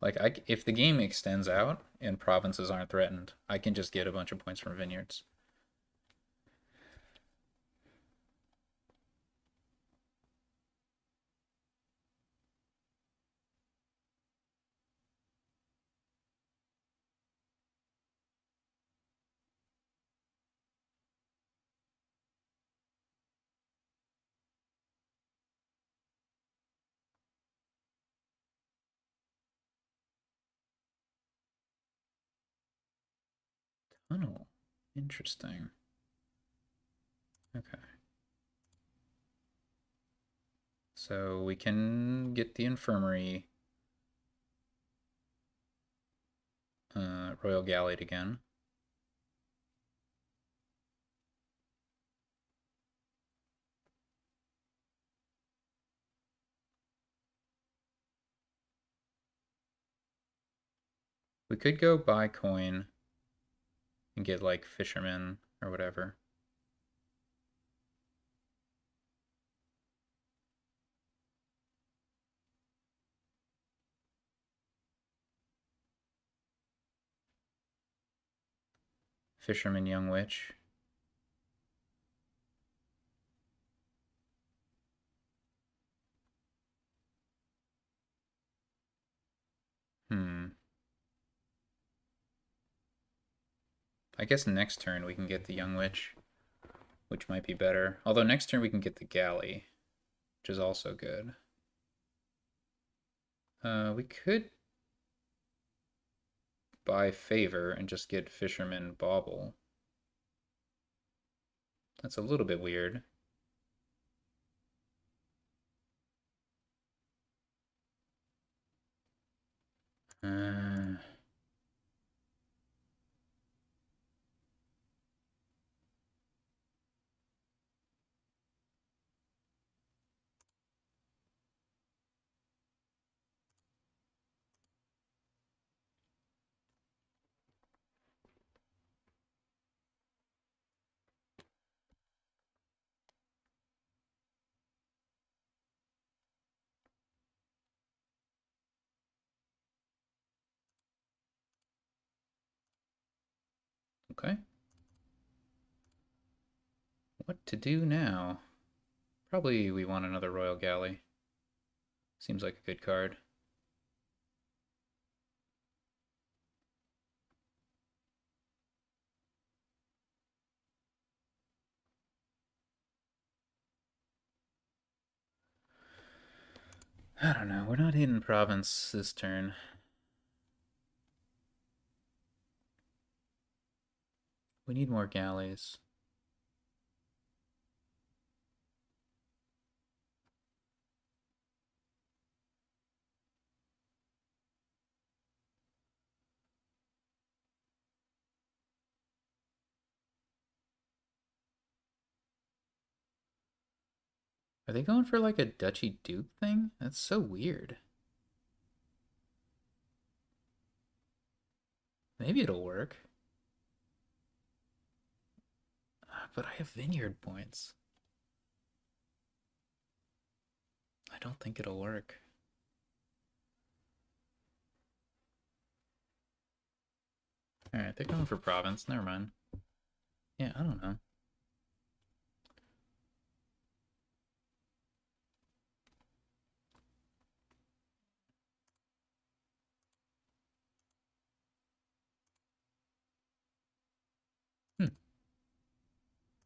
Like, I, if the game extends out and provinces aren't threatened, I can just get a bunch of points from vineyards. Tunnel. Interesting. Okay. So we can get the infirmary uh, Royal Gallied again. We could go buy coin and get like fishermen or whatever. Fisherman Young Witch. Hmm. I guess next turn we can get the Young Witch, which might be better. Although next turn we can get the Galley, which is also good. Uh, we could buy Favor and just get Fisherman Bauble. That's a little bit weird. Okay. What to do now? Probably we want another Royal Galley. Seems like a good card. I don't know. We're not hitting province this turn. We need more galleys. Are they going for like a Duchy Duke thing? That's so weird. Maybe it'll work. But I have vineyard points. I don't think it'll work. Alright, they're going for province. Never mind. Yeah, I don't know.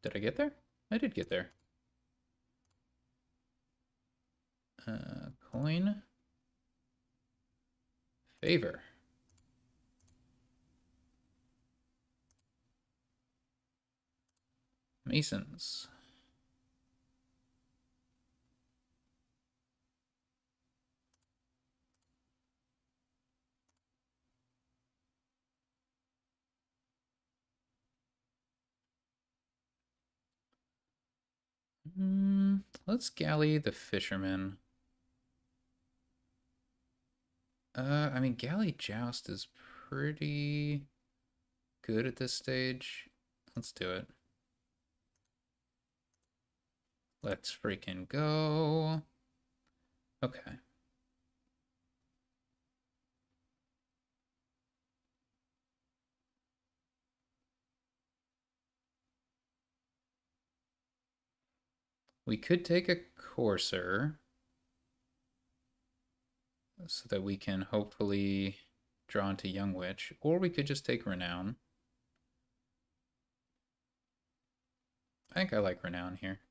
Did I get there? I did get there. Uh, coin. Favor. Masons. Mm, let's galley the fisherman. Uh, I mean, galley joust is pretty good at this stage. Let's do it. Let's freaking go. Okay. We could take a courser so that we can hopefully draw into Young Witch, or we could just take Renown. I think I like Renown here.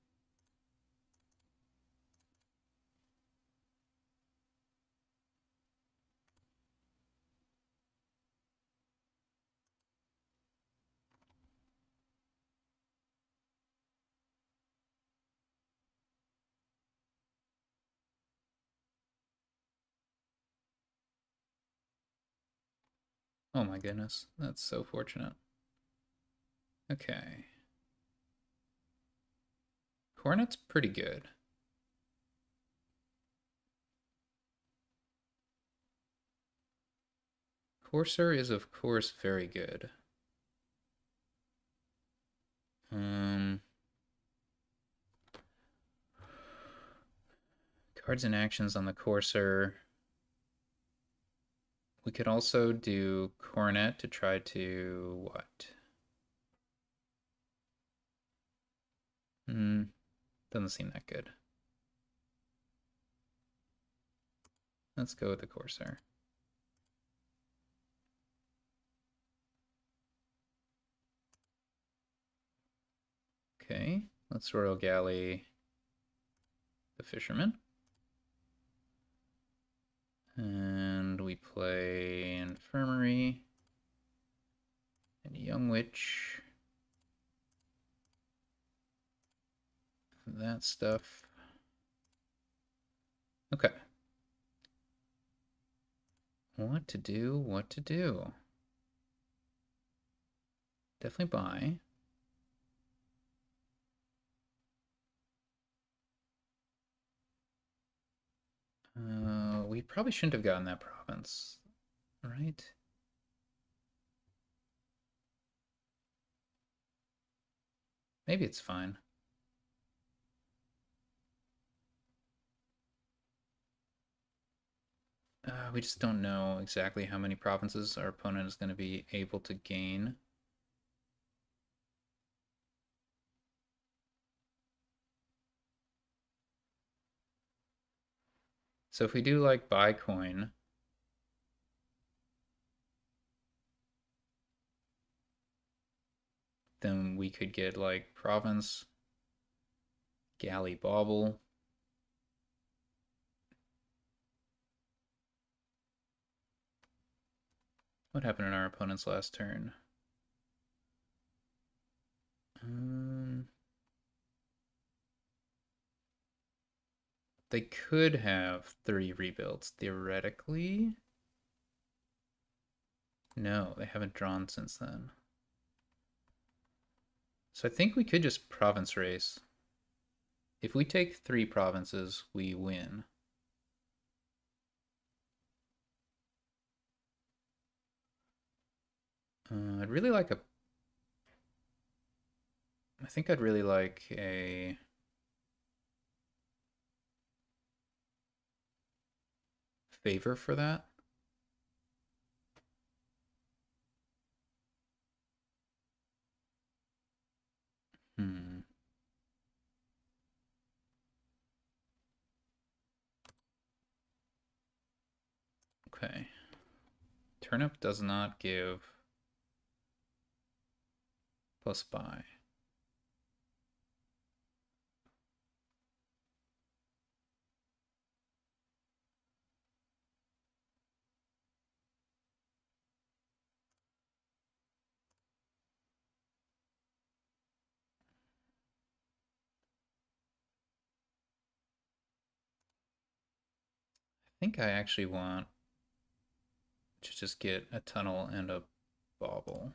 Oh my goodness, that's so fortunate. Okay. Coronet's pretty good. Courser is of course very good. Um, cards and actions on the Courser. We could also do cornet to try to what? Hmm, doesn't seem that good. Let's go with the Courser. Okay, let's Royal Galley the Fisherman. And we play Infirmary and Young Witch. That stuff. Okay. What to do, what to do. Definitely buy. Uh, we probably shouldn't have gotten that province, right? Maybe it's fine. Uh, we just don't know exactly how many provinces our opponent is going to be able to gain. So if we do like buy coin, then we could get like province, galley bauble. What happened in our opponent's last turn? Um, They could have three rebuilds, theoretically. No, they haven't drawn since then. So I think we could just province race. If we take three provinces, we win. Uh, I'd really like a... I think I'd really like a... favor for that? Hmm. Okay. Turnip does not give plus buy. Think I actually want to just get a tunnel and a bauble.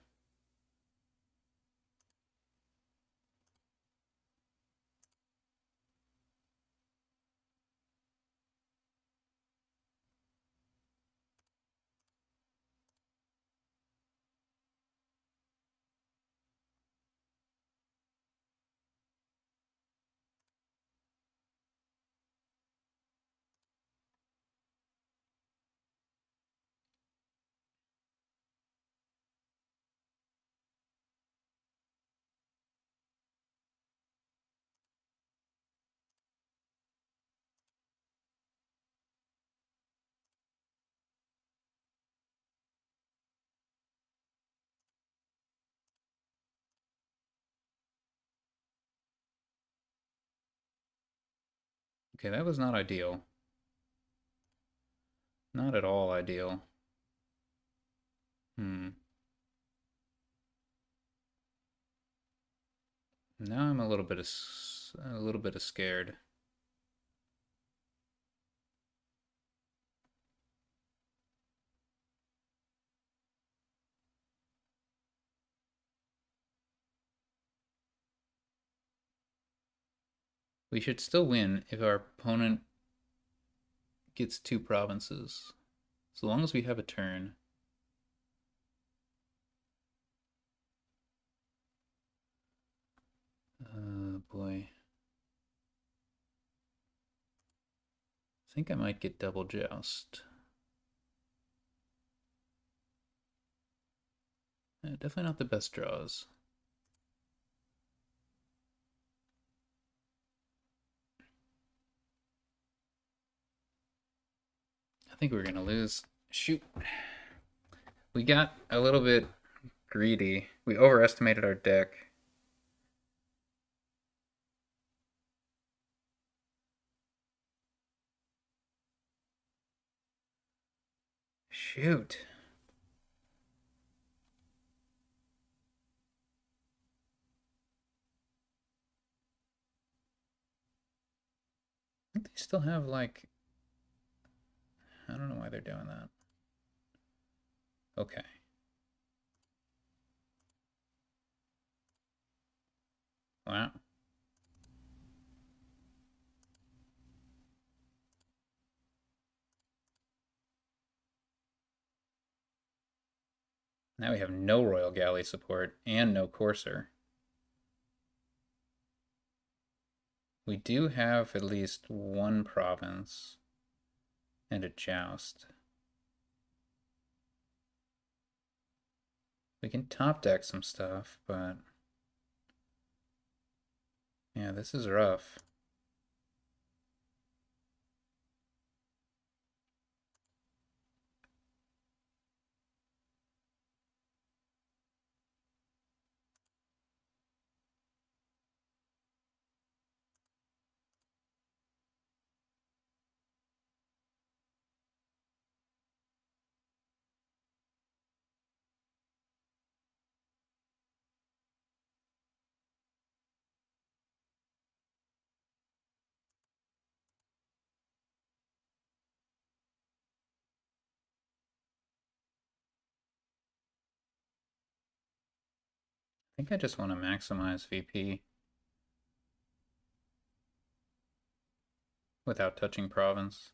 Okay, that was not ideal. Not at all ideal. Hmm. Now I'm a little bit of a little bit of scared. We should still win if our opponent gets two provinces. So long as we have a turn. Oh boy. I think I might get double joust. Uh, definitely not the best draws. Think we're gonna lose. Shoot. We got a little bit greedy. We overestimated our deck. Shoot. I think they still have like I don't know why they're doing that. Okay. Wow. Now we have no Royal Galley support and no Courser. We do have at least one province and a joust. We can top deck some stuff, but yeah, this is rough. Think I just want to maximize VP without touching province.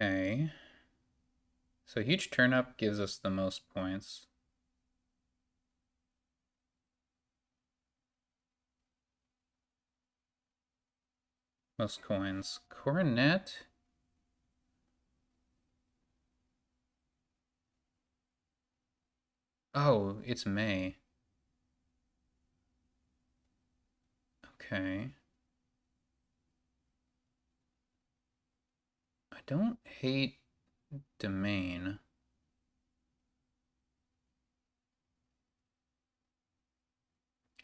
Okay. So huge turn up gives us the most points. Most coins. Coronet. Oh, it's May. Okay. Don't hate domain.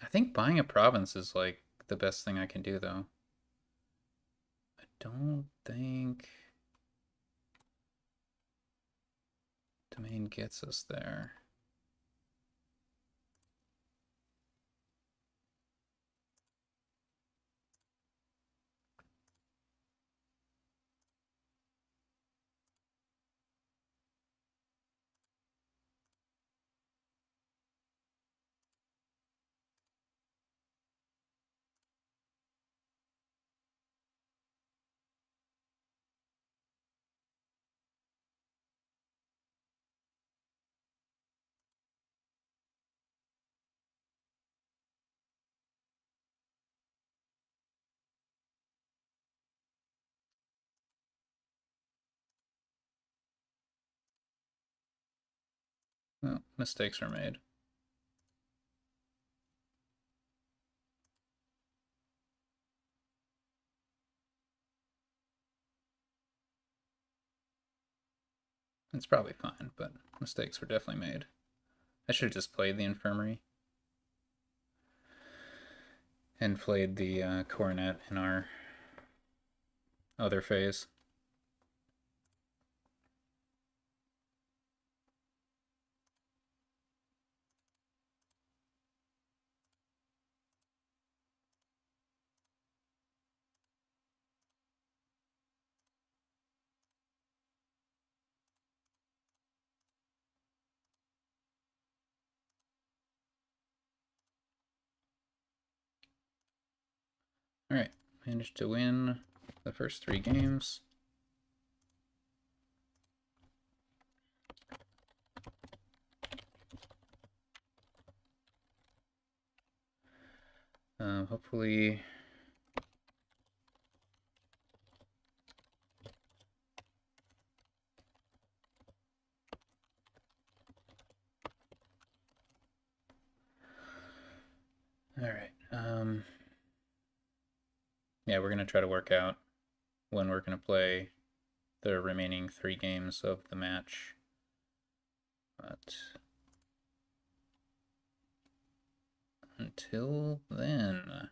I think buying a province is like the best thing I can do though. I don't think domain gets us there. Well, mistakes were made. It's probably fine, but mistakes were definitely made. I should have just played the infirmary. And played the uh, coronet in our other phase. All right, managed to win the first three games. Uh, hopefully All right. Um, yeah, we're going to try to work out when we're going to play the remaining three games of the match. But until then...